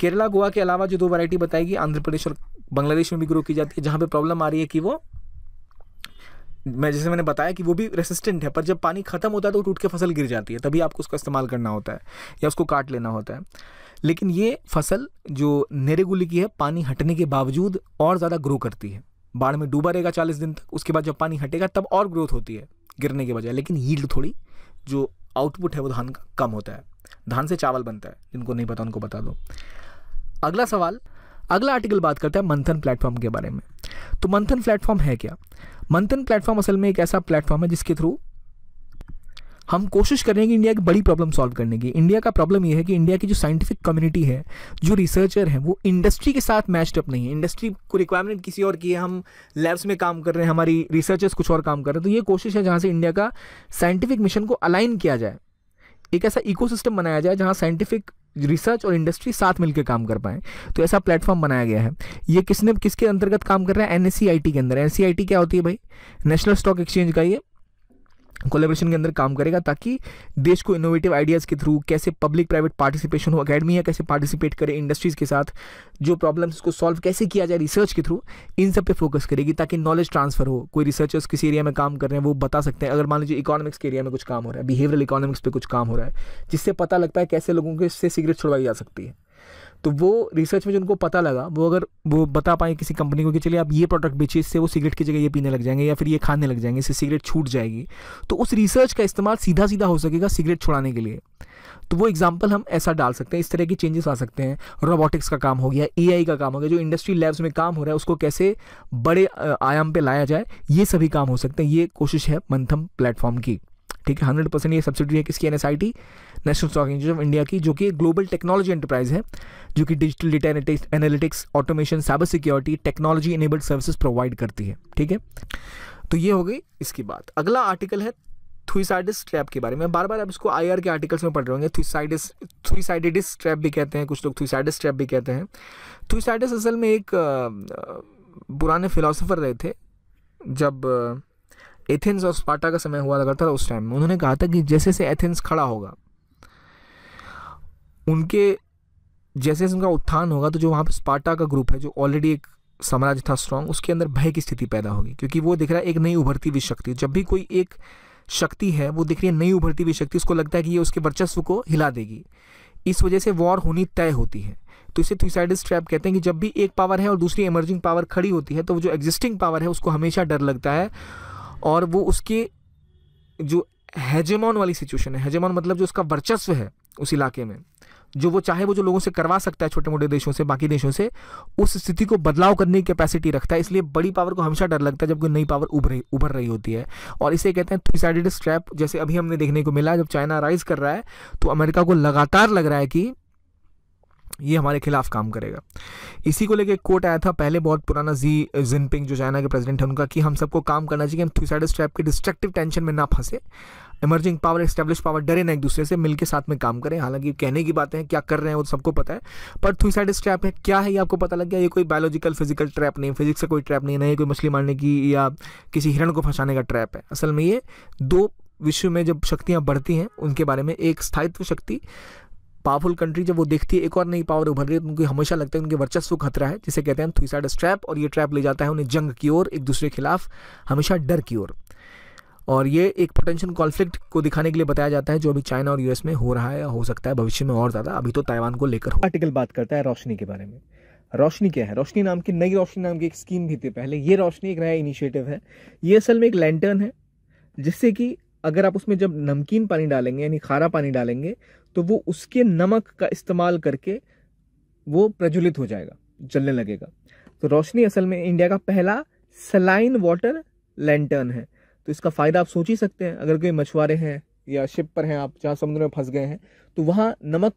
केरला, गोवा के अलावा जो दो वैरायटी बताएगी, आंध्र प्रदेश और बांग्लादेश में भी ग्रो की जाती है, जहाँ पे प्रॉब्लम आ रही है कि वो, मैं जैसे मैंने बताया कि वो भी रेसिस्टेंट है, पर जब पानी खत्म होता है तो टूट के फ़सल गिर जाती है, तभी आपको उसका इस्तेमाल करना होता है, या उसको काट लेना होता है। लेकिन ये फ़सल जो नेरेगुली की है, पानी हटने के बावजूद और ज़्यादा ग्रो करती है। बाढ़ में डूबा रहेगा चालीस दिन तक, उसके बाद जब पानी हटेगा, तब और ग्रोथ होती है, गिरने के बजाय। लेकिन यील्ड थोड़ी, जो आउटपुट है वो धान का कम होता है, धान से चावल बनता है, जिनको नहीं पता उनको बता दो। अगला सवाल अगला आर्टिकल बात करता है मंथन प्लेटफॉर्म के बारे में। तो मंथन प्लेटफॉर्म है क्या? मंथन प्लेटफॉर्म असल में एक ऐसा प्लेटफॉर्म है जिसके थ्रू हम कोशिश कर रहे हैं कि इंडिया की बड़ी प्रॉब्लम सॉल्व करने की। इंडिया का प्रॉब्लम यह है कि इंडिया की जो साइंटिफिक कम्युनिटी है, जो रिसर्चर है, वो इंडस्ट्री के साथ मैच्ड अप नहीं है। इंडस्ट्री को रिक्वायरमेंट किसी और की है, हम लैब्स में काम कर रहे हैं, हमारी रिसर्चर्स कुछ और काम कर रहे हैं। तो ये कोशिश है जहाँ से इंडिया का साइंटिफिक मिशन को अलाइन किया जाए। एक ऐसा इकोसिस्टम बनाया जाए जहाँ साइंटिफिक रिसर्च और इंडस्ट्री साथ मिलकर काम कर पाए। तो ऐसा प्लेटफॉर्म बनाया गया है। ये किसने, किसके अंतर्गत काम कर रहा है? एन के अंदर। एन क्या होती है भाई? नेशनल स्टॉक एक्सचेंज का ये कोलेब्रेशन के अंदर काम करेगा ताकि देश को इनोवेटिव आइडियाज़ के थ्रू कैसे पब्लिक प्राइवेट पार्टिसिपेशन हो अकेडमी है, कैसे पार्टिसिपेट करे इंडस्ट्रीज़ के साथ, जो प्रॉब्लम्स को सॉल्व कैसे किया जाए रिसर्च के थ्रू इन सब पे फोकस करेगी ताकि नॉलेज ट्रांसफ़र हो। कोई रिसर्चर्स किसी एरिया में काम कर रहे हैं वो बता सकते हैं। अगर मान लीजिए इकोनॉमिक्स के एरिया में कुछ काम हो रहा है बिहेवियरल इकोनॉमिक्स पर कुछ काम हो रहा है, जिससे पता लगता है कैसे लोगों के से सिगरेट छुड़वाई जा सकती है। तो वो रिसर्च में जिनको पता लगा, वो अगर वो बता पाए किसी कंपनी को कि चलिए आप ये प्रोडक्ट बेचिए, इससे वो सिगरेट की जगह ये पीने लग जाएँगे या फिर ये खाने लग जाएँगे, इससे सिगरेट छूट जाएगी। तो उस रिसर्च का इस्तेमाल सीधा सीधा हो सकेगा सिगरेट छुड़ाने के लिए। तो वो एग्ज़ाम्पल हम ऐसा डाल सकते हैं, इस तरह की चेंजेस आ सकते हैं। रोबोटिक्स का काम हो गया एआई का काम हो गया, जो इंडस्ट्री लैब्स में काम हो रहा है, उसको कैसे बड़े आयाम पर लाया जाए, ये सभी काम हो सकते हैं। ये कोशिश है मंथम प्लेटफॉर्म की। ठीक है हंड्रेड परसेंट ये सब्सिडी है किसकी? An national stock exchange of India की, जो कि ग्लोबल टेक्नोलॉजी एंटरप्राइज है, जो कि digital data analytics automation cyber security technology enabled services provide करती है, ठीक है? तो ये हो गई इसकी बात। अगला आर्टिकल है थुईसाइडिस ट्रैप के बारे में। बार बार आप इसको आईआर के आर्टिकल्स में पढ़ रहे होंगे। थुईसाइडिस थुईसाइडिस ट्रैप भी कहते हैं, कुछ लोग थुईसाइडिस ट्रैप भी कहते हैं। थुईसाइडिस असल में एक पुराने फिलोसोफर रहे थे, जब एथेंस और स्पार्टा का समय हुआ करता था उस टाइम में। उन्होंने कहा था कि जैसे जैसे एथेंस खड़ा होगा उनके जैसे जैसे उनका उत्थान होगा तो जो वहाँ पर स्पार्टा का ग्रुप है, जो ऑलरेडी एक साम्राज्य था स्ट्रांग उसके अंदर भय की स्थिति पैदा होगी। क्योंकि वो दिख रहा है एक नई उभरती हुई शक्ति। जब भी कोई एक शक्ति है, वो दिख रही है नई उभरती हुई शक्ति, उसको लगता है कि ये उसके वर्चस्व को हिला देगी। इस वजह से वॉर होनी तय होती है। तो इसे थ्यूसाइडिस ट्रैप कहते हैं कि जब भी एक पावर है और दूसरी इमर्जिंग पावर खड़ी होती है तो वो जो एग्जिस्टिंग पावर है, उसको हमेशा डर लगता है और वो उसके जो हेजेमॉन वाली सिचुएशन है हेजेमॉन मतलब जो उसका वर्चस्व है, उस इलाके में। जो वो चाहे वो जो लोगों से करवा सकता है छोटे मोटे देशों से, बाकी देशों से, उस स्थिति को बदलाव करने की कैपेसिटी रखता है। इसलिए बड़ी पावर को हमेशा डर लगता है जब कोई नई पावर उभर रही उभर रही होती है। और इसे कहते हैं थ्री साइडेड स्ट्रैप जैसे अभी हमने देखने को मिला, जब चाइना राइज कर रहा है तो अमेरिका को लगातार लग रहा है कि ये हमारे खिलाफ काम करेगा। इसी को लेकर कोट आया था, पहले बहुत पुराना जी जिनपिंग जो चाइना के प्रेसिडेंट है, उनका कि हम सबको काम करना चाहिए, हम थ्री साइड स्ट्रैप के डिस्ट्रक्टिव टेंशन में ना फंसे। इमर्जिंग पावर एस्टेब्लिश पावर डरे ना एक दूसरे से मिलकर साथ में काम करें। हालाँकि कहने की बातें हैं, क्या कर रहे हैं वो तो सबको पता है, पर थ्री साइड स्ट्रैप है, क्या है ये आपको पता लग गया? ये कोई बायोलॉजिकल फ़िज़िकल ट्रैप नहीं फिजिक्स का कोई ट्रैप नहीं है कोई मछली मारने की या किसी हिरण को फंसाने का ट्रैप है। असल में ये दो विश्व में जब शक्तियाँ बढ़ती हैं, उनके बारे में एक स्थायित्व शक्ति पावरफुल कंट्री जब वो देखती है, एक और नई पावर उभर रही है तो उनको हमेशा लगता है उनके वर्चस्व खतरा है, जिसे कहते हैं थ्री साइड स्ट्रैप और ये ट्रैप ले जाता है उन्हें जंग की ओर, एक दूसरे के खिलाफ हमेशा डर की ओर। और ये एक पोटेंशियल कॉन्फ्लिक्ट को दिखाने के लिए बताया जाता है, जो अभी चाइना और यूएस में हो रहा है हो सकता है भविष्य में और ज़्यादा। अभी तो ताइवान को लेकर आर्टिकल बात करता है रोशनी के बारे में। रोशनी क्या है? रोशनी नाम की, नई रोशनी नाम की एक स्कीम भी थी पहले। ये रोशनी एक नया इनिशिएटिव है। ये असल में एक लैंटर्न है, जिससे कि अगर आप उसमें जब नमकीन पानी डालेंगे, यानी खारा पानी डालेंगे तो वो उसके नमक का इस्तेमाल करके वो प्रज्वलित हो जाएगा, जलने लगेगा। तो रोशनी असल में इंडिया का पहला सलाइन वाटर लैंटर्न है। तो इसका फ़ायदा आप सोच ही सकते हैं। अगर कोई मछुआरे हैं या शिप पर हैं, आप जहाँ समुद्र में फंस गए हैं तो वहाँ नमक,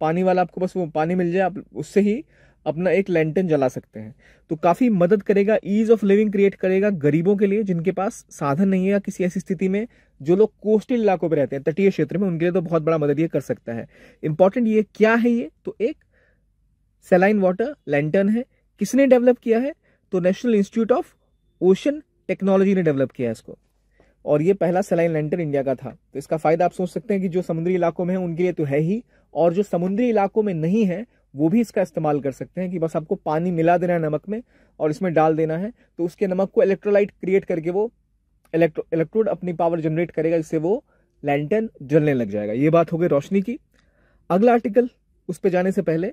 पानी वाला आपको बस वो पानी मिल जाए, आप उससे ही अपना एक लैंटन जला सकते हैं। तो काफ़ी मदद करेगा ईज ऑफ़ लिविंग क्रिएट करेगा गरीबों के लिए, जिनके पास साधन नहीं है या किसी ऐसी स्थिति में जो लोग कोस्टल इलाकों पर रहते हैं, तटीय क्षेत्र में, उनके लिए तो बहुत बड़ा मदद ये कर सकता है। इंपॉर्टेंट ये क्या है ये? तो एक सेलाइन वाटर लैंटर्न है। किसने डेवलप किया है? तो national institute of ocean technology ने डेवलप किया है इसको। और ये पहला सलाइन लेंटर इंडिया का था। तो इसका फ़ायदा आप सोच सकते हैं कि जो समुद्री इलाकों में है, उनके लिए तो है ही, और जो समुद्री इलाकों में नहीं है, वो भी इसका इस्तेमाल कर सकते हैं कि बस आपको पानी मिला देना है नमक में और इसमें डाल देना है तो उसके नमक को इलेक्ट्रोलाइट क्रिएट करके वो इलेक्ट्रो इलेक्ट्रोड अपनी पावर जनरेट करेगा, जिससे वो लैंटन जलने लग जाएगा। ये बात हो गई रोशनी की। अगला आर्टिकल उस पर जाने से पहले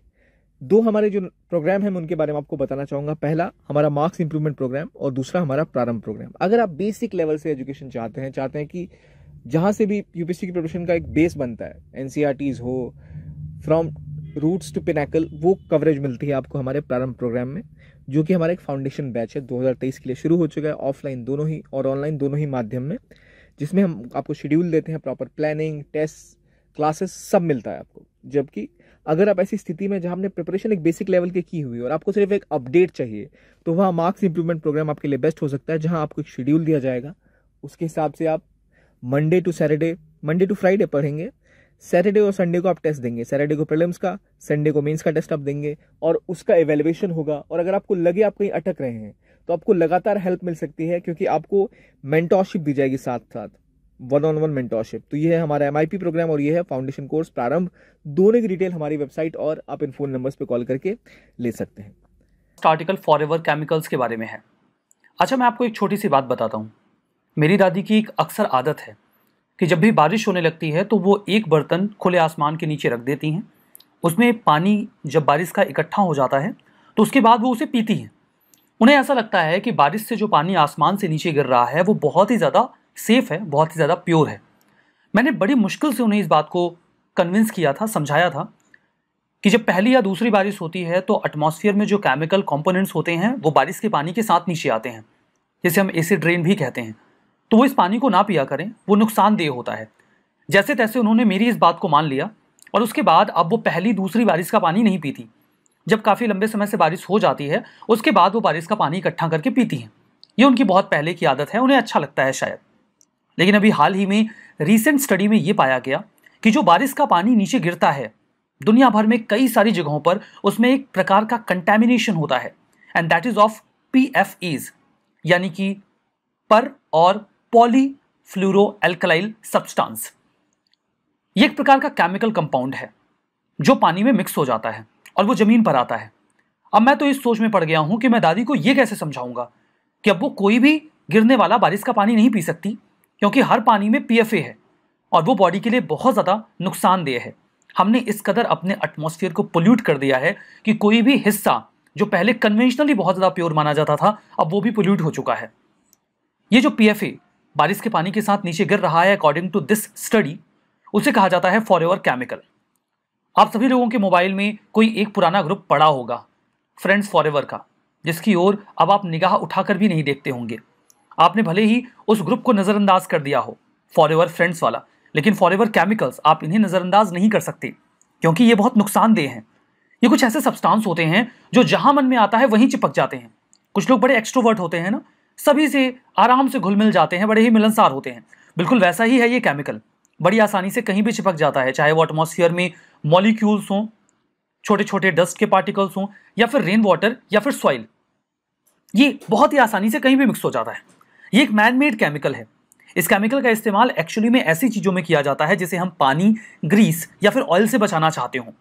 दो हमारे जो प्रोग्राम हैं, मैं उनके बारे में आपको बताना चाहूँगा। पहला, हमारा मार्क्स इंप्रूवमेंट प्रोग्राम और दूसरा, हमारा प्रारंभ प्रोग्राम अगर आप बेसिक लेवल से एजुकेशन चाहते हैं चाहते हैं कि जहाँ से भी यूपीएससी की प्रिपरेशन का एक बेस बनता है एनसीईआरटीज हो फ्रॉम रूट्स टू पिनाकल वो कवरेज मिलती है आपको हमारे प्रारंभ प्रोग्राम में, जो कि हमारा एक फाउंडेशन बैच है 2023 के लिए शुरू हो चुका है ऑफलाइन दोनों ही और ऑनलाइन दोनों ही माध्यम में, जिसमें हम आपको शेड्यूल देते हैं प्रॉपर प्लानिंग टेस्ट क्लासेस सब मिलता है आपको। जबकि अगर आप ऐसी स्थिति में जहाँ आपने प्रिपरेशन एक बेसिक लेवल की की हुई और आपको सिर्फ़ एक अपडेट चाहिए तो वहाँ मार्क्स इंप्रूवमेंट प्रोग्राम आपके लिए बेस्ट हो सकता है, जहाँ आपको एक शेड्यूल दिया जाएगा। उसके हिसाब से आप Monday to Saturday Monday to Friday पढ़ेंगे। सैटरडे और संडे को आप टेस्ट देंगे। सैटरडे को प्रीलिम्स का संडे को मेंस का टेस्ट आप देंगे और उसका एवेल्युएशन होगा। और अगर आपको लगे आप कहीं अटक रहे हैं तो आपको लगातार हेल्प मिल सकती है, क्योंकि आपको मेंटोरशिप दी जाएगी साथ साथ वन ऑन वन मेंटोरशिप तो ये है हमारा एम प्रोग्राम और ये है फाउंडेशन कोर्स प्रारंभ। दोनों की डिटेल हमारी वेबसाइट और आप इन फ़ोन नंबर्स पे कॉल करके ले सकते हैं। आर्टिकल फॉर एवर केमिकल्स के बारे में है। अच्छा मैं आपको एक छोटी सी बात बताता हूँ। मेरी दादी की एक अक्सर आदत है कि जब भी बारिश होने लगती है तो वो एक बर्तन खुले आसमान के नीचे रख देती हैं। उसमें पानी जब बारिश का इकट्ठा हो जाता है तो उसके बाद वो उसे पीती हैं। उन्हें ऐसा लगता है कि बारिश से जो पानी आसमान से नीचे गिर रहा है वो बहुत ही ज़्यादा सेफ़ है, बहुत ही ज़्यादा प्योर है। मैंने बड़ी मुश्किल से उन्हें इस बात को कन्विंस किया था, समझाया था कि जब पहली या दूसरी बारिश होती है तो एटमॉस्फेयर में जो केमिकल कंपोनेंट्स होते हैं, वो बारिश के पानी के साथ नीचे आते हैं। जिसे हम एसिड रेन भी कहते हैं। तो वो इस पानी को ना पिया करें, वो नुकसानदेह होता है। जैसे तैसे उन्होंने मेरी इस बात को मान लिया, और उसके बाद अब वो पहली दूसरी बारिश का पानी नहीं पीती। जब काफ़ी लंबे समय से बारिश हो जाती है, उसके बाद वो बारिश का पानी इकट्ठा करके पीती हैं। ये उनकी बहुत पहले की आदत है, उन्हें अच्छा लगता है शायद। लेकिन अभी हाल ही में रीसेंट स्टडी में ये पाया गया कि जो बारिश का पानी नीचे गिरता है, दुनिया भर में कई सारी जगहों पर उसमें एक प्रकार का कंटेमिनेशन होता है and that is of P F AS यानी कि पर और पॉलीफ्लूरो एल्कलाइल सब्सटेंस ये एक प्रकार का केमिकल कंपाउंड है, जो पानी में मिक्स हो जाता है और वो ज़मीन पर आता है। अब मैं तो इस सोच में पड़ गया हूँ कि मैं दादी को ये कैसे समझाऊँगा कि अब वो कोई भी गिरने वाला बारिश का पानी नहीं पी सकती क्योंकि हर पानी में पीएफए है और वो बॉडी के लिए बहुत ज़्यादा नुकसानदेह है। हमने इस कदर अपने एटमोसफियर को पोल्यूट कर दिया है कि कोई भी हिस्सा जो पहले कन्वेंशनली बहुत ज़्यादा प्योर माना जाता था, अब वो भी पोल्यूट हो चुका है। ये जो पीएफए बारिश के पानी के साथ नीचे गिर रहा है अकॉर्डिंग टू दिस स्टडी उसे कहा जाता है फॉर केमिकल आप सभी लोगों के मोबाइल में कोई एक पुराना ग्रुप पड़ा होगा फ्रेंड्स फॉर का, जिसकी ओर अब आप निगाह उठाकर भी नहीं देखते होंगे। आपने भले ही उस ग्रुप को नज़रअंदाज कर दिया हो फॉर फ्रेंड्स वाला, लेकिन फॉर केमिकल्स आप इन्हें नज़रअंदाज नहीं कर सकते, क्योंकि ये बहुत नुकसानदेह हैं। ये कुछ ऐसे सब्सटेंस होते हैं जो जहाँ मन में आता है वहीं चिपक जाते हैं। कुछ लोग बड़े एक्सट्रोवर्ट होते हैं ना, सभी से आराम से घुल मिल जाते हैं, बड़े ही मिलनसार होते हैं। बिल्कुल वैसा ही है ये केमिकल बड़ी आसानी से कहीं भी चिपक जाता है, चाहे वो एटमोसफियर में मॉलिक्यूल्स हों छोटे छोटे डस्ट के पार्टिकल्स हों, या फिर रेन वाटर या फिर सॉइल ये बहुत ही आसानी से कहीं भी मिक्स हो जाता है। ये एक मैन मेड केमिकल है। इस केमिकल का इस्तेमाल एक्चुअली में ऐसी चीज़ों में किया जाता है जिसे हम पानी ग्रीस या फिर ऑयल से बचाना चाहते हो।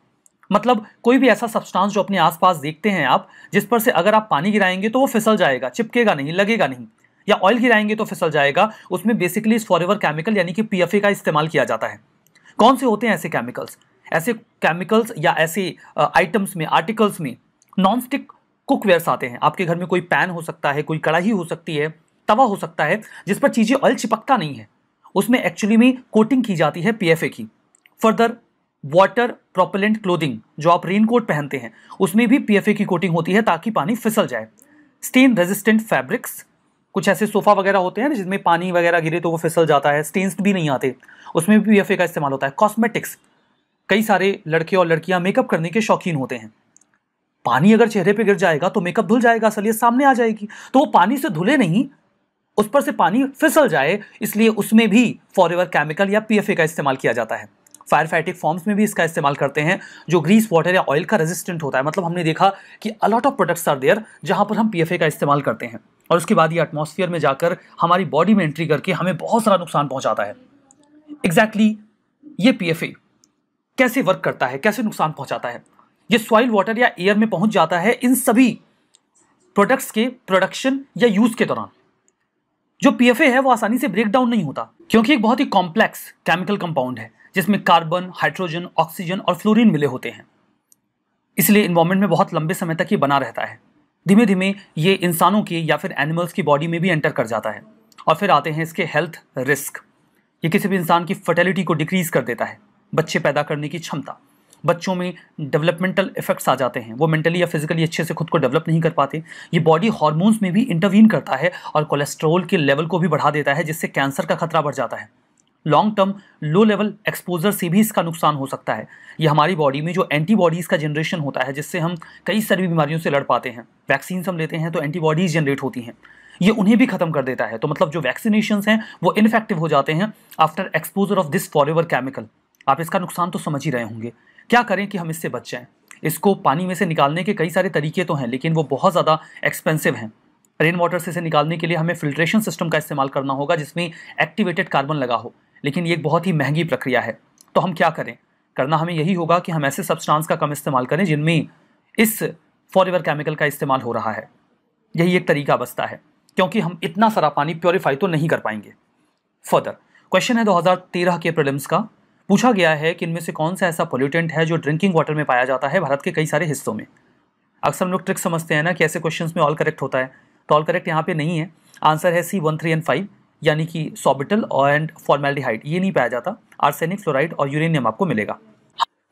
मतलब कोई भी ऐसा सब्सटेंस जो अपने आसपास देखते हैं आप, जिस पर से अगर आप पानी गिराएँगे तो वो फिसल जाएगा, चिपकेगा नहीं, लगेगा नहीं। या ऑयल गिराएँगे तो फिसल जाएगा, उसमें बेसिकली इस फॉरएवर केमिकल यानी कि पीएफए का इस्तेमाल किया जाता है। कौन से होते हैं ऐसे केमिकल्स ऐसे केमिकल्स या ऐसे आइटम्स में आर्टिकल्स में नॉन स्टिक कुकवेयर्स आते हैं। आपके घर में कोई पैन हो सकता है, कोई कढ़ाई हो सकती है तवा हो सकता है, जिस पर चीज़ें ऑयल चिपकता नहीं है। उसमें एक्चुअली में कोटिंग की जाती है पीएफए की। फर्दर वाटर प्रोपेलेंट क्लोथिंग जो आप रेन कोट पहनते हैं, उसमें भी पीएफए की कोटिंग होती है ताकि पानी फिसल जाए। स्टेन रेजिस्टेंट फैब्रिक्स कुछ ऐसे सोफा वगैरह होते हैं जिसमें पानी वगैरह गिरे तो वो फिसल जाता है स्टेन्स भी नहीं आते। उसमें भी पीएफए का इस्तेमाल होता है। कॉस्मेटिक्स कई सारे लड़के और लड़कियाँ मेकअप करने के शौकीन होते हैं। पानी अगर चेहरे पे गिर जाएगा तो मेकअप धुल जाएगा, असलियत सामने आ जाएगी। तो वो पानी से धुले नहीं उस पर से पानी फिसल जाए, इसलिए उसमें भी फॉरएवर केमिकल या पीएफए का इस्तेमाल किया जाता है। फायर फाइटिक फॉर्म्स में भी इसका इस्तेमाल करते हैं, जो ग्रीस वाटर या ऑयल का रेजिस्टेंट होता है। मतलब हमने देखा कि a lot of products are there जहाँ पर हम पीएफए का इस्तेमाल करते हैं। और उसके बाद ये एटमॉस्फेयर में जाकर हमारी बॉडी में एंट्री करके हमें बहुत सारा नुकसान पहुंचाता है। एग्जैक्टली exactly ये पीएफए कैसे वर्क करता है, कैसे नुकसान पहुंचाता है? ये सॉइल वाटर या एयर में पहुँच जाता है इन सभी प्रोडक्ट्स के प्रोडक्शन या यूज़ के दौरान। जो पीएफए है वो आसानी से ब्रेक डाउन नहीं होता, क्योंकि एक बहुत ही कॉम्प्लेक्स केमिकल कंपाउंड है, जिसमें कार्बन हाइड्रोजन ऑक्सीजन और फ्लोरीन मिले होते हैं। इसलिए इन्वायरमेंट में बहुत लंबे समय तक ये बना रहता है। धीमे धीमे ये इंसानों की या फिर एनिमल्स की बॉडी में भी एंटर कर जाता है, और फिर आते हैं इसके हेल्थ रिस्क ये किसी भी इंसान की फर्टिलिटी को डिक्रीज कर देता है, बच्चे पैदा करने की क्षमता। बच्चों में डेवलपमेंटल इफेक्ट्स आ जाते हैं। वो मेंटली या फिजिकली अच्छे से खुद को डेवलप नहीं कर पाते। ये बॉडी हार्मोन्स में भी इंटरवीन करता है और कोलेस्ट्रॉल के लेवल को भी बढ़ा देता है, जिससे कैंसर का खतरा बढ़ जाता है। Long term low level exposure से भी इसका नुकसान हो सकता है। ये हमारी बॉडी में जो एंटीबॉडीज़ का जनरेशन होता है, जिससे हम कई सारी बीमारियों से लड़ पाते हैं। वैक्सीन हम लेते हैं तो एंटीबॉडीज़ जनरेट होती हैं। ये उन्हें भी खत्म कर देता है। तो मतलब जो वैक्सीनेशन हैं, वो इनफेक्टिव हो जाते हैं after exposure of this for chemical आप इसका नुकसान तो समझ ही रहे होंगे। क्या करें कि हम इससे बच? जाएँ इसको पानी में से निकालने के कई सारे तरीके तो हैं, लेकिन वो बहुत ज़्यादा एक्सपेंसिव हैं। रेन वाटर से इसे निकालने के लिए हमें फिल्ट्रेशन सिस्टम का इस्तेमाल करना होगा, जिसमें एक्टिवेटेड कार्बन लगा हो। लेकिन ये एक बहुत ही महँगी प्रक्रिया है। तो हम क्या करें? करना हमें यही होगा कि हम ऐसे सब्सटेंस का कम इस्तेमाल करें, जिनमें इस फॉर केमिकल का इस्तेमाल हो रहा है। यही एक तरीका बचता है, क्योंकि हम इतना सारा पानी प्योरीफाई तो नहीं कर पाएँगे। फर्दर क्वेश्चन है 2013 के प्रिलिम्स का। पूछा गया है कि इनमें से कौन सा ऐसा पोल्यूटेंट है जो ड्रिंकिंग वाटर में पाया जाता है भारत के कई सारे हिस्सों में। अक्सर हम लोग ट्रिक समझते हैं ना कि ऐसे क्वेश्चन में ऑल करेक्ट होता है। तो ऑल करेक्ट यहाँ पे नहीं है। आंसर है C one three and five यानी कि सॉबिटल एंड फॉर्मेल्डिहाइड ये नहीं पाया जाता। आर्सेनिक फ्लोराइड और यूरेनियम आपको मिलेगा।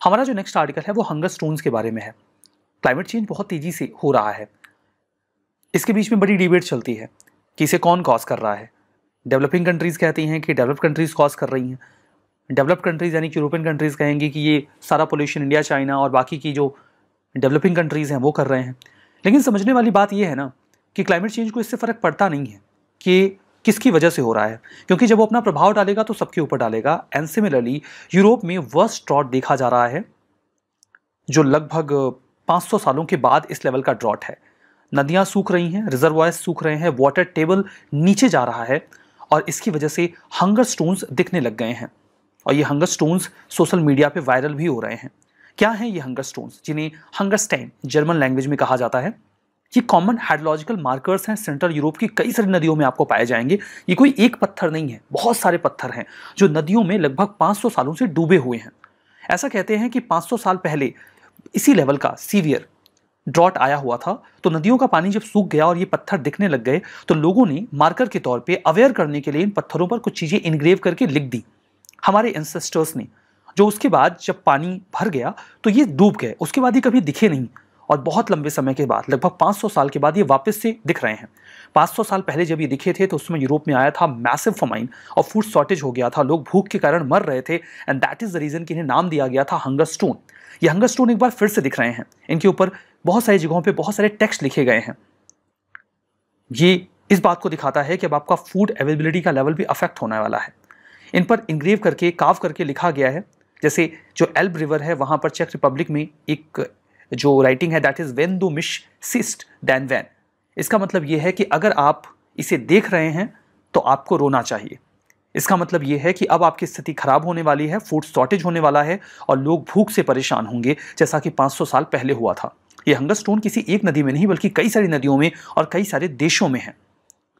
हमारा जो नेक्स्ट आर्टिकल है वो हंगर स्टोन्स के बारे में है। क्लाइमेट चेंज बहुत तेज़ी से हो रहा है। इसके बीच में बड़ी डिबेट चलती है कि इसे कौन कॉज कर रहा है। डेवलपिंग कंट्रीज़ कहती हैं कि डेवलप कंट्रीज़ कॉज कर रही हैं। डेवलप कंट्रीज़, यानी कि यूरोपियन कंट्रीज़ कहेंगी कि ये सारा पोल्यूशन इंडिया, चाइना और बाकी की जो डेवलपिंग कंट्रीज़ हैं, वो कर रहे हैं। लेकिन समझने वाली बात यह है ना कि क्लाइमेट चेंज को इससे फ़र्क पड़ता नहीं है कि किसकी वजह से हो रहा है। क्योंकि जब वो अपना प्रभाव डालेगा तो सबके ऊपर डालेगा। एंड सिमिलरली यूरोप में वर्स्ट ड्रॉट देखा जा रहा है, जो लगभग 500 सालों के बाद इस लेवल का ड्रॉट है। नदियाँ सूख रही हैं रिजर्वायर्स सूख रहे हैं वाटर टेबल नीचे जा रहा है और इसकी वजह से हंगर स्टोन्स दिखने लग गए हैं। और ये हंगर स्टोन्स सोशल मीडिया पे वायरल भी हो रहे हैं। क्या हैं ये हंगर स्टोन्स जिन्हें हंगर जर्मन लैंग्वेज में कहा जाता है। ये कॉमन हाइड्रोलॉजिकल मार्कर्स हैं। सेंट्रल यूरोप की कई सारी नदियों में आपको पाए जाएँगे। ये कोई एक पत्थर नहीं है। बहुत सारे पत्थर हैं, जो नदियों में लगभग 500 सालों से डूबे हुए हैं। ऐसा कहते हैं कि 500 साल पहले इसी लेवल का सीवियर ड्रॉट आया हुआ था। तो नदियों का पानी जब सूख गया और ये पत्थर दिखने लग गए तो लोगों ने मार्कर के तौर पे अवेयर करने के लिए इन पत्थरों पर कुछ चीज़ें इनग्रेव करके लिख दी। हमारे एंसेस्टर्स ने। जो उसके बाद जब पानी भर गया तो ये डूब गए। उसके बाद ये कभी दिखे नहीं। और बहुत लंबे समय के बाद, लगभग 500 साल के बाद ये वापस से दिख रहे हैं। 500 साल पहले जब ये दिखे थे तो उसमें यूरोप में आया था मैसिव फमाइन और फ़ूड शॉर्टेज हो गया था। लोग भूख के कारण मर रहे थे। And that is the reason कि इन्हें नाम दिया गया था हंगर स्टोन ये हंगर स्टोन एक बार फिर से दिख रहे हैं। इनके ऊपर बहुत सारी जगहों पर बहुत सारे टेक्स्ट लिखे गए हैं। ये इस बात को दिखाता है कि अब आपका फ़ूड अवेलेबिलिटी का लेवल भी अफेक्ट होने वाला है। इन पर इंग्रेव करके, काव करके लिखा गया है। जैसे जो एल्ब रिवर है, वहाँ पर चेक रिपब्लिक में एक जो राइटिंग है दैट इज़ वेन दो मिश सिस्ट दैन वैन इसका मतलब ये है कि अगर आप इसे देख रहे हैं तो आपको रोना चाहिए। इसका मतलब ये है कि अब आपकी स्थिति खराब होने वाली है फ़ूड शॉर्टेज होने वाला है, और लोग भूख से परेशान होंगे, जैसा कि 500 साल पहले हुआ था। ये हंगर स्टोन किसी एक नदी में नहीं, बल्कि कई सारी नदियों में और कई सारे देशों में है।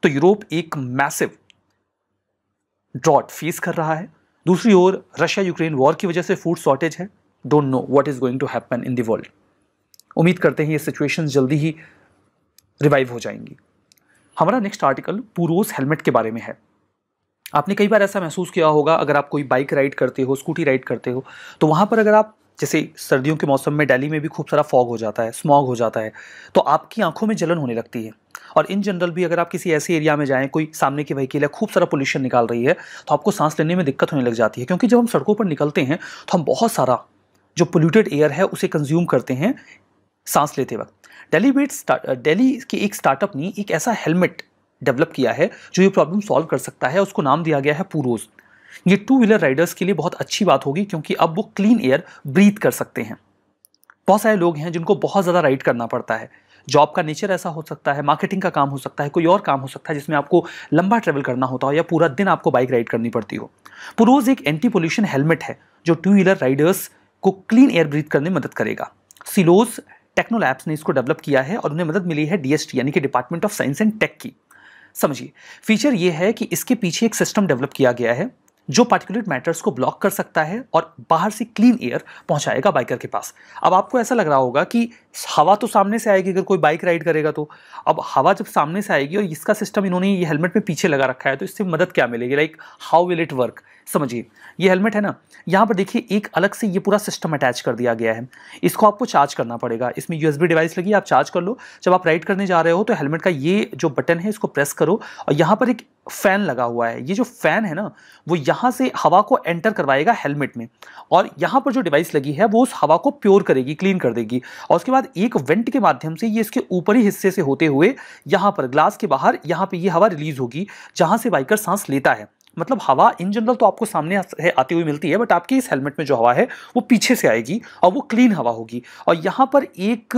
तो यूरोप एक मैसिव ड्रॉट फेस कर रहा है। दूसरी ओर रशिया यूक्रेन वॉर की वजह से फ़ूड शॉर्टेज है। Don't know what is going to happen in the world उम्मीद करते हैं ये सिचुएशन जल्दी ही रिवाइव हो जाएँगी। हमारा नेक्स्ट आर्टिकल पूरोस हेलमेट के बारे में है। आपने कई बार ऐसा महसूस किया होगा, अगर आप कोई बाइक राइड करते हो स्कूटी राइड करते हो तो वहाँ पर अगर आप, जैसे सर्दियों के मौसम में, दिल्ली में भी खूब सारा फॉग हो जाता है स्मॉग हो जाता है तो आपकी आँखों में जलन होने लगती है। और इन जनरल भी अगर आप किसी ऐसे एरिया में जाएँ, कोई सामने की व्हीकल है, खूब सारा पोल्यूशन निकाल रही है तो आपको सांस लेने में दिक्कत होने लग जाती है। क्योंकि जब हम सड़कों पर निकलते हैं तो हम बहुत सारा जो पोल्यूटेड एयर है, उसे कंज्यूम करते हैं सांस लेते वक्त। डेली वेट डेली के एक स्टार्टअप ने एक ऐसा हेलमेट डेवलप किया है, जो ये प्रॉब्लम सॉल्व कर सकता है, उसको नाम दिया गया है पूरोज ये टू व्हीलर राइडर्स के लिए बहुत अच्छी बात होगी, क्योंकि अब वो क्लीन एयर ब्रीथ कर सकते हैं। बहुत सारे लोग हैं जिनको बहुत ज़्यादा राइड करना पड़ता है। जॉब का नेचर ऐसा हो सकता है, मार्केटिंग का काम हो सकता है, कोई और काम हो सकता है जिसमें आपको लंबा ट्रेवल करना होता हो या पूरा दिन आपको बाइक राइड करनी पड़ती हो। पुरोज एक एंटी पोल्यूशन हेलमेट है, जो टू व्हीलर राइडर्स को क्लीन एयर ब्रीथ करने में मदद करेगा। सिलोज टेक्नोलैब्स ने इसको डेवलप किया है और उन्हें मदद मिली है डीएसटी, यानी कि department of science and tech की। समझिए, फीचर ये है कि इसके पीछे एक सिस्टम डेवलप किया गया है जो पार्टिकुलर मैटर्स को ब्लॉक कर सकता है और बाहर से क्लीन एयर पहुंचाएगा बाइकर के पास। अब आपको ऐसा लग रहा होगा कि हवा तो सामने से आएगी, अगर कोई बाइक राइड करेगा तो। अब हवा जब सामने से आएगी और इसका सिस्टम इन्होंने ये हेलमेट में पीछे लगा रखा है तो इससे मदद क्या मिलेगी? Like how will it work समझिए, ये हेलमेट है ना? यहाँ पर देखिए, एक अलग से ये पूरा सिस्टम अटैच कर दिया गया है। इसको आपको चार्ज करना पड़ेगा। इसमें यूएसबी डिवाइस लगी, आप चार्ज कर लो। जब आप राइड करने जा रहे हो तो हेलमेट का ये जो बटन है, इसको प्रेस करो और यहाँ पर एक फ़ैन लगा हुआ है। ये जो फ़ैन है ना, वो यहाँ से हवा को एंटर करवाएगा हेलमेट में और यहाँ पर जो डिवाइस लगी है, वो उस हवा को प्योर करेगी, क्लीन कर देगी और उसके बाद एक वेंट के माध्यम से ये इसके ऊपरी हिस्से से होते हुए यहाँ पर ग्लास के बाहर यहाँ पे ये हवा रिलीज़ होगी, जहाँ से बाइकर सांस लेता है। मतलब हवा इन जनरल तो आपको सामने आती हुई मिलती है, बट आपके इस हेलमेट में जो हवा है, वो पीछे से आएगी और वो क्लीन हवा होगी। और यहाँ पर एक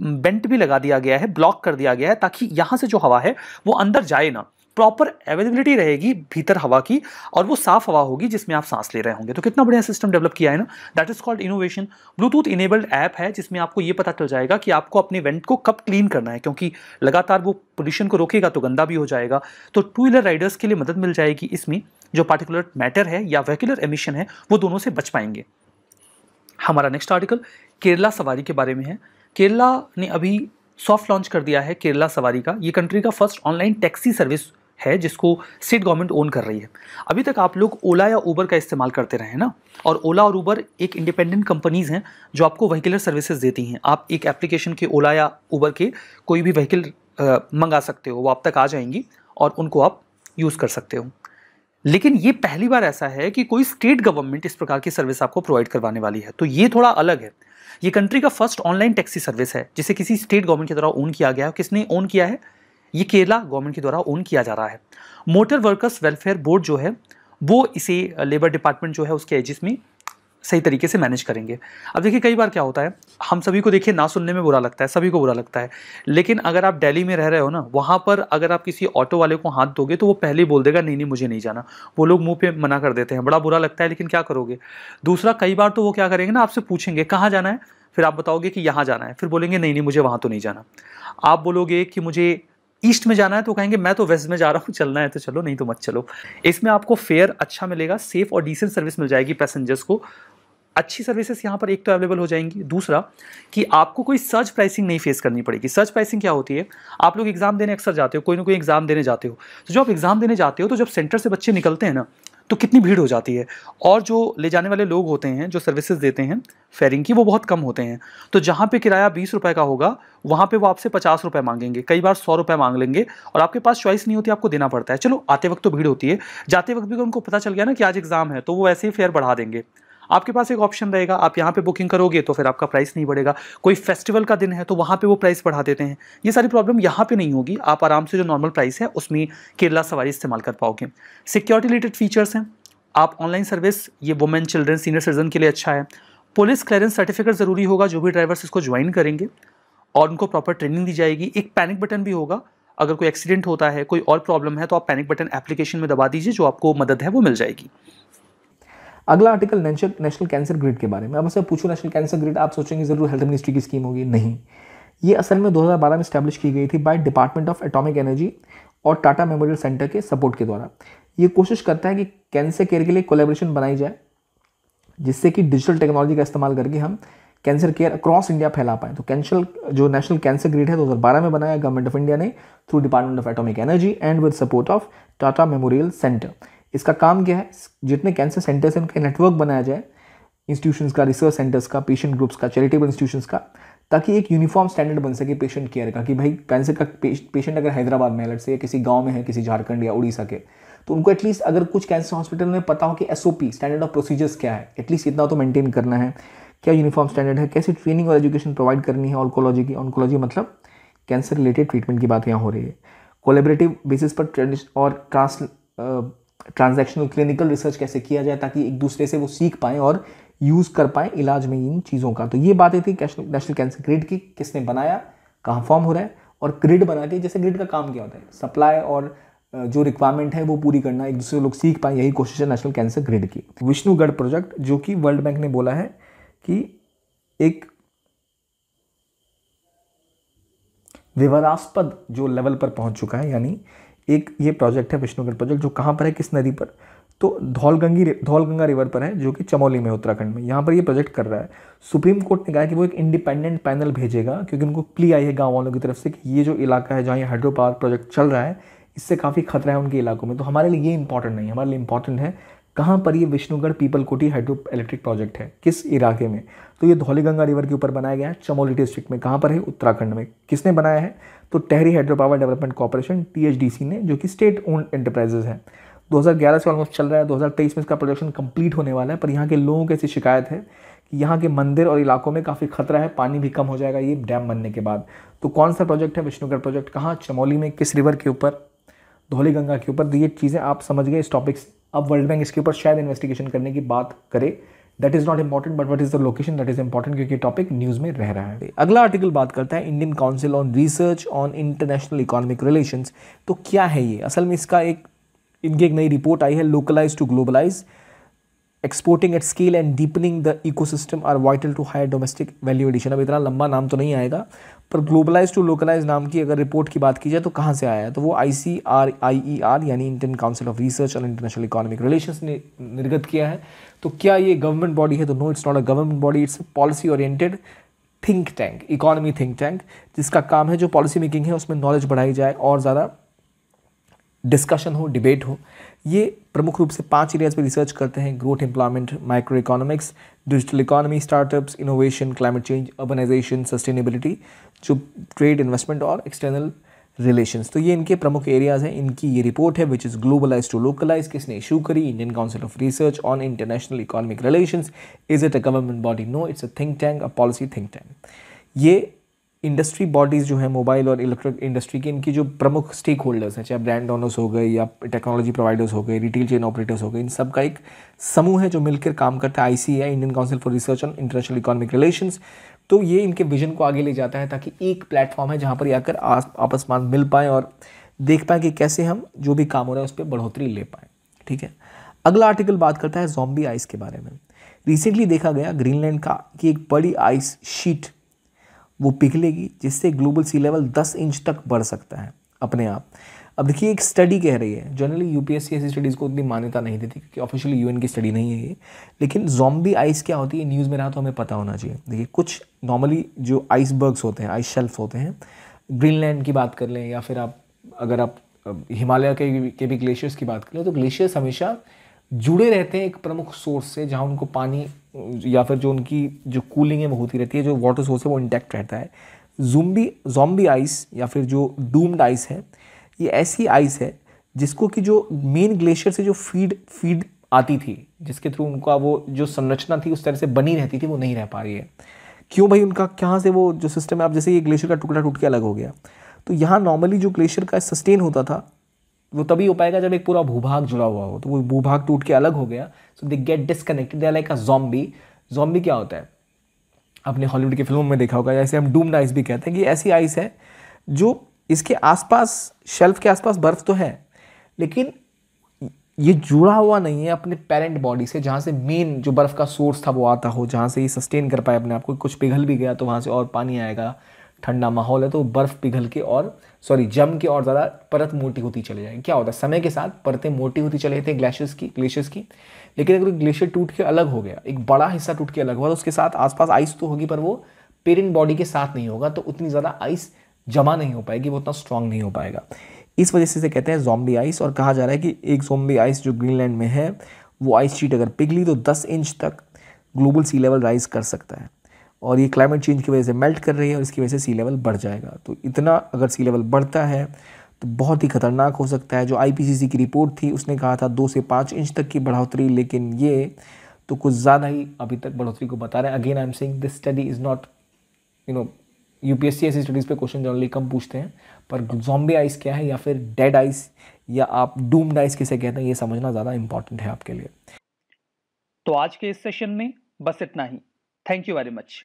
बेंट भी लगा दिया गया है, ब्लॉक कर दिया गया है, ताकि यहाँ से जो हवा है, वो अंदर जाए ना। प्रॉपर अवेलेबिलिटी रहेगी भीतर हवा की और वो साफ़ हवा होगी जिसमें आप सांस ले रहे होंगे। तो कितना बढ़िया सिस्टम डेवलप किया है ना? That is called innovation Bluetooth enabled app है जिसमें आपको ये पता चल जाएगा कि आपको अपने वेंट को कब क्लीन करना है, क्योंकि लगातार वो पोल्यूशन को रोकेगा तो गंदा भी हो जाएगा। तो टू व्हीलर राइडर्स के लिए मदद मिल जाएगी इसमें। जो पार्टिकुलर मैटर है या वेहिकुलर एमिशन है, वो दोनों से बच पाएँगे। हमारा नेक्स्ट आर्टिकल केरला सवारी के बारे में है। केरला ने अभी सॉफ्ट लॉन्च कर दिया है केरला सवारी का। ये कंट्री का फ़र्स्ट ऑनलाइन टैक्सी सर्विस है, जिसको स्टेट गवर्नमेंट ओन कर रही है। अभी तक आप लोग ओला या ऊबर का इस्तेमाल करते रहे हैं ना? और ओला और ऊबर एक इंडिपेंडेंट कंपनीज़ हैं, जो आपको व्हीकलर सर्विसेज़ देती हैं। आप एक एप्लीकेशन के ओला या ऊबर के कोई भी व्हीकल मंगा सकते हो, वो आप तक आ जाएँगी और उनको आप यूज़ कर सकते हो। लेकिन ये पहली बार ऐसा है कि कोई स्टेट गवर्नमेंट इस प्रकार की सर्विस आपको प्रोवाइड करवाने वाली है। तो ये थोड़ा अलग है। ये कंट्री का फ़र्स्ट ऑनलाइन टैक्सी सर्विस है, जिसे किसी स्टेट गवर्नमेंट के द्वारा ओन किया गया है किसने ओन किया है? ये केरला गवर्नमेंट के द्वारा ओन किया जा रहा है। मोटर वर्कर्स वेलफेयर बोर्ड जो है, वो इसे लेबर डिपार्टमेंट जो है, उसके एजिस में सही तरीके से मैनेज करेंगे। अब देखिए, कई बार क्या होता है, हम सभी को देखिए, ना सुनने में बुरा लगता है, सभी को बुरा लगता है। लेकिन अगर आप दिल्ली में रह रहे हो ना, वहाँ पर अगर आप किसी ऑटो वाले को हाथ दोगे तो वो पहले ही बोल देगा, नहीं नहीं, मुझे नहीं जाना। वो लोग मुँह पे मना कर देते हैं। बड़ा बुरा लगता है, लेकिन क्या करोगे? दूसरा, कई बार तो वो क्या करेंगे ना, आपसे पूछेंगे, कहाँ जाना है? फिर आप बताओगे कि यहाँ जाना है। फिर बोलेंगे, नहीं नहीं, मुझे वहाँ तो नहीं जाना। आप बोलोगे कि, मुझे ईस्ट में जाना है तो कहेंगे, मैं तो वेस्ट में जा रहा हूँ, चलना है तो चलो, नहीं तो मत चलो। इसमें आपको फेयर अच्छा मिलेगा, सेफ़ और डिसेंट सर्विस मिल जाएगी पैसेंजर्स को। अच्छी सर्विसेज़ यहाँ पर एक तो अवेलेबल हो जाएँगी। दूसरा, कि आपको कोई सर्च प्राइसिंग नहीं फेस करनी पड़ेगी। सर्च प्राइसिंग क्या होती है? आप लोग एग्ज़ाम देने अक्सर जाते हो, कोई ना कोई एग्ज़ाम देने जाते हो। तो जब आप एग्ज़ाम देने जाते हो तो जब सेंटर से बच्चे निकलते हैं ना तो कितनी भीड़ हो जाती है। और जो ले जाने वाले लोग होते हैं, जो सर्विसेज़ देते हैं फेयरिंग की, वो बहुत कम होते हैं। तो जहाँ पे किराया बीस रुपये का होगा, वहाँ पे वो आपसे पचास रुपये मांगेंगे। कई बार सौ रुपये मांग लेंगे और आपके पास चॉइस नहीं होती, आपको देना पड़ता है। चलो, आते वक्त तो भीड़ होती है। जाते वक्त भी उनको पता चल गया ना कि आज एग्ज़ाम है तो वो वैसे ही फेयर बढ़ा देंगे। आपके पास एक ऑप्शन रहेगा, आप यहाँ पे बुकिंग करोगे तो फिर आपका प्राइस नहीं बढ़ेगा। कोई फेस्टिवल का दिन है तो वहाँ पे वो प्राइस बढ़ा देते हैं। ये सारी प्रॉब्लम यहाँ पे नहीं होगी। आप आराम से जो नॉर्मल प्राइस है उसमें केरला सवारी इस्तेमाल कर पाओगे। सिक्योरिटी रिलेटेड फीचर्स हैं। आप ऑनलाइन सर्विस ये वुमेन चिल्ड्रन सीनियर सिटीजन के लिए अच्छा है। पुलिस क्लियरेंस सर्टिफिकेट ज़रूरी होगा, जो भी ड्राइवर्स इसको ज्वाइन करेंगे। और उनको प्रॉपर ट्रेनिंग दी जाएगी। एक पैनिक बटन भी होगा। अगर कोई एक्सीडेंट होता है, कोई और प्रॉब्लम है तो आप पैनिक बटन एप्लीकेशन में दबा दीजिए, जो आपको मदद है, वो मिल जाएगी। अगला आर्टिकल नेशनल कैंसर ग्रिड के बारे में। अब मैं पूछूँ नेशनल कैंसर ग्रिड आप सोचेंगे, ज़रूर हेल्थ मिनिस्ट्री की स्कीम होगी। नहीं। ये असल में 2012 में स्टैब्लिश की गई थी by department of atomic energy और टाटा मेमोरियल सेंटर के सपोर्ट के द्वारा। ये कोशिश करता है कि कैंसर केयर के लिए कोलेब्रेशन बनाई जाए, जिससे कि डिजिटल टेक्नोलॉजी का इस्तेमाल करके हम कैंसर केयर अक्रॉस इंडिया फैला पाएँ। तो कैंसर जो नेशनल कैंसर ग्रिड है 2012 में बनाया गवर्नमेंट ऑफ़ इंडिया ने through department of atomic energy and with support of Tata memorial centre इसका काम क्या है? जितने कैंसर सेंटर्स हैं, उनका नेटवर्क बनाया जाए इंस्टीट्यूशंस का रिसर्च सेंटर्स का पेशेंट ग्रुप्स का चैरिटेबल इंस्टीट्यूशंस का, ताकि एक यूनिफॉर्म स्टैंडर्ड बन सके पेशेंट केयर का कि भाई कैंसर का पेशेंट अगर हैदराबाद में अलग से या किसी गाँव में है, किसी झारखंड या उड़ीसा के तो उनको एटलीस्ट अगर कुछ कैंसर हॉस्पिटल में पता हो कि एसओपी स्टैंडर्ड ऑफ़ प्रोसीजर्स क्या है एटलीस्ट इतना तो मेंटेन करना है, क्या यूनिफॉर्म स्टैंडर्ड है, कैसी ट्रेनिंग और एजुकेशन प्रोवाइड करनी है ऑनकोलॉजी की ऑनकोलॉजी मतलब कैंसर रिलेटेड ट्रीटमेंट की बात यहाँ हो रही है। कोलेबरेटिव बेसिस पर ट्रेडिश और ट्रांस ट्रांजैक्शनल क्लिनिकल रिसर्च कैसे किया जाए ताकि एक दूसरे से वो सीख पाएँ और यूज़ कर पाएँ इलाज में इन चीज़ों का। तो ये बातें थी नेशनल कैंसर ग्रिड की, किसने बनाया, कहाँ फॉर्म हो रहा है और ग्रिड बना के जैसे ग्रिड का काम क्या होता है। सप्लाई और जो रिक्वायरमेंट है वो पूरी करना, एक दूसरे लोग सीख पाए, यही कोशिश है नेशनल कैंसर ग्रिड की। विष्णुगढ़ प्रोजेक्ट जो कि वर्ल्ड बैंक ने बोला है कि एक विवादास्पद जो लेवल पर पहुँच चुका है, यानी एक ये प्रोजेक्ट है विष्णुगढ़ प्रोजेक्ट जो कहाँ पर है, किस नदी पर? तो धौलगंगी धौलगंगा रिवर पर है, जो कि चमोली में उत्तराखंड में। यहाँ पर ये प्रोजेक्ट कर रहा है। सुप्रीम कोर्ट ने कहा कि वो एक इंडिपेंडेंट पैनल भेजेगा, क्योंकि उनको प्ली आई है गाँव वालों की तरफ़ से कि ये जो इलाका है, जहाँ ये हाइड्रो पावर प्रोजेक्ट चल रहा है, इससे काफ़ी खतरा है उनके इलाकों में। तो हमारे लिए ये इंपॉर्टेंट नहीं हमारे लिए इंपॉर्टेंट है कहाँ पर ये Vishnugad Pipalkoti hydro electric project है? किस इलाके में? तो ये धौलीगंगा रिवर के ऊपर बनाया गया है, चमोली डिस्ट्रिक्ट में। कहाँ पर है? उत्तराखंड में। किसने बनाया है? तो Tehri hydro power development corporation THDC ने, जो कि स्टेट ओन्ड एंटरप्राइजेज है 2011 से ऑलमोस्ट चल रहा है 2023 में इसका प्रोडक्शन कंप्लीट होने वाला है, पर यहाँ के लोगों की ऐसी शिकायत है कि यहाँ के मंदिर और इलाकों में काफ़ी खतरा है, पानी भी कम हो जाएगा ये डैम बनने के बाद। तो कौन सा प्रोजेक्ट है? विष्णुगढ़ प्रोजेक्ट कहाँ? चमोली में किस रिवर के ऊपर? धौली गंगा के ऊपर। ये चीज़ें आप समझ गए, इस टॉपिक्स अब वर्ल्ड बैंक इसके ऊपर शायद इन्वेस्टिगेशन करने की बात करे। That is not important but what is the location that is important क्योंकि टॉपिक न्यूज़ में रह रहा है। अगला आर्टिकल बात करता है Indian council on research on international economic relation तो क्या है ये? असल में इसका एक, इनकी एक नई रिपोर्ट आई है localise to globalise exporting at scale and deepening the ecosystem are vital to higher domestic value addition अब इतना लंबा नाम तो नहीं आएगा। पर ग्लोबलाइज टू लोकलाइज नाम की अगर रिपोर्ट की बात की जाए तो कहाँ से आया है? तो वो I C R I E R यानी Indian council of research on international economic relation ने निर्गत किया है। तो क्या ये गवर्नमेंट बॉडी है? तो no it's not a government body it's policy oriented think tank economy think tank जिसका काम है जो पॉलिसी मेकिंग है, उसमें नॉलेज बढ़ाई जाए और ज़्यादा डिस्कशन हो डिबेट हो। ये प्रमुख रूप से पाँच एरियाज़ पे रिसर्च करते हैं growth employment micro economics digital economy startups innovation climate change urbanisation sustainability जो ट्रेड इन्वेस्टमेंट और एक्सटर्नल रिलेशंस तो ये इनके प्रमुख एरियाज़ हैं। इनकी ये रिपोर्ट है which is globalise to localise किसने इशू करी? Indian council of research on international economic relations is it a government body no it's a think tank a policy think tank ये इंडस्ट्री बॉडीज़ जो है mobile और electric industry की, इनकी जो प्रमुख स्टेक होल्डर्स हैं, चाहे ब्रांड ऑनर्स हो गए या टेक्नोलॉजी प्रोवाइडर्स हो गए रिटेल चेन ऑपरेटर्स हो गए, इन सब का एक समूह है जो मिलकर काम करता है I Indian council for research on international economic relation तो ये इनके विजन को आगे ले जाता है ताकि एक प्लेटफॉर्म है जहाँ पर आकर आपस में मिल पाएँ और देख पाएँ कि कैसे हम जो भी काम हो रहा है उस पर बढ़ोतरी ले पाएँ। ठीक है? अगला आर्टिकल बात करता है जॉम्बी आइस के बारे में। रिसेंटली देखा गया ग्रीनलैंड का कि एक बड़ी आइस शीट वो पिघलेगी, जिससे ग्लोबल सी लेवल 10 इंच तक बढ़ सकता है अपने आप। अब देखिए, एक स्टडी कह रही है। जनरली यूपीएससी ऐसी स्टडीज़ को उतनी मान्यता नहीं देती, क्योंकि ऑफिशियली यूएन की स्टडी नहीं है ये। लेकिन जॉम्बी आइस क्या होती है? न्यूज़ में रहा तो हमें पता होना चाहिए। देखिए, कुछ नॉर्मली जो आइसबर्ग्स होते हैं आइस शेल्फ होते हैं ग्रीनलैंड की बात कर लें, या फिर आप, अगर आप हिमालय के के भी ग्लेशियर्स की बात कर लें तो ग्लेशियर्स हमेशा जुड़े रहते हैं एक प्रमुख सोर्स से, जहाँ उनको पानी या फिर जो उनकी जो कूलिंग है वो होती रहती है, जो वाटर सोर्स है वो इंटैक्ट रहता है। जुम्बी जॉम्बी आइस या फिर जो डूम्ड आइस है, ये ऐसी आइस है जिसको कि जो मेन ग्लेशियर से जो फ़ीड फ़ीड आती थी, जिसके थ्रू उनका वो जो संरचना थी उस तरह से बनी रहती थी, वो नहीं रह पा रही है। क्यों भाई उनका, कहाँ से वो जो सिस्टम है आप जैसे ये ग्लेशियर का टुकड़ा टूट के अलग हो गया। तो यहाँ नॉर्मली जो ग्लेशियर का सस्टेन होता था वो तभी हो पाएगा जब एक पूरा भूभाग जुड़ा हुआ हो। तो वो भूभाग टूट के अलग हो गया। So they get disconnected they like a zombie zombie क्या होता है? आपने हॉलीवुड की फ़िल्मों में देखा होगा जैसे हम डूम्ड आइस भी कहते हैं कि ऐसी आइस है जो इसके आसपास शेल्फ के आसपास बर्फ़ तो है, लेकिन ये जुड़ा हुआ नहीं है अपने पेरेंट बॉडी से, जहाँ से मेन जो बर्फ़ का सोर्स था वो आता हो, जहाँ से ये सस्टेन कर पाए अपने आप को, कुछ पिघल भी गया तो वहाँ से और पानी आएगा। ठंडा माहौल है तो बर्फ़ पिघल के और सॉरी जम के और ज़्यादा परत मोटी होती चले जाएगी। क्या होता है? समय के साथ परतें मोटी होती चले जाती है ग्लेशियर्स की ग्लेशियर्स की। लेकिन अगर ग्लेशियर टूट के अलग हो गया, एक बड़ा हिस्सा टूट के अलग हुआ तो उसके साथ आसपास आइस तो होगी, पर वो पेरेंट बॉडी के साथ नहीं होगा तो उतनी ज़्यादा आइस जमा नहीं हो पाएगी, वो उतना स्ट्रांग नहीं हो पाएगा। इस वजह से कहते हैं जॉम्बी आइस और कहा जा रहा है कि एक जोम्बी आइस जो ग्रीनलैंड में है, वो आइस शीट अगर पिघली तो 10 इंच तक ग्लोबल सी लेवल राइज कर सकता है। और ये क्लाइमेट चेंज की वजह से मेल्ट कर रही है और इसकी वजह से सी लेवल बढ़ जाएगा। तो इतना अगर सी लेवल बढ़ता है तो बहुत ही खतरनाक हो सकता है। जो आईपीसीसी की रिपोर्ट थी, उसने कहा था दो से पाँच इंच तक की बढ़ोतरी, लेकिन ये तो कुछ ज़्यादा ही अभी तक बढ़ोतरी को बता रहे हैं। Again I am saying this study is not you know UPSC ऐसी स्टडीज़ पे क्वेश्चन जनरली कम पूछते हैं, पर जॉम्बे आइस क्या है या फिर डेड आइस या आप डूम्ड आइस किसे कहते हैं, ये समझना ज़्यादा इंपॉर्टेंट है आपके लिए। तो आज के इस सेशन में बस इतना ही। Thank you very much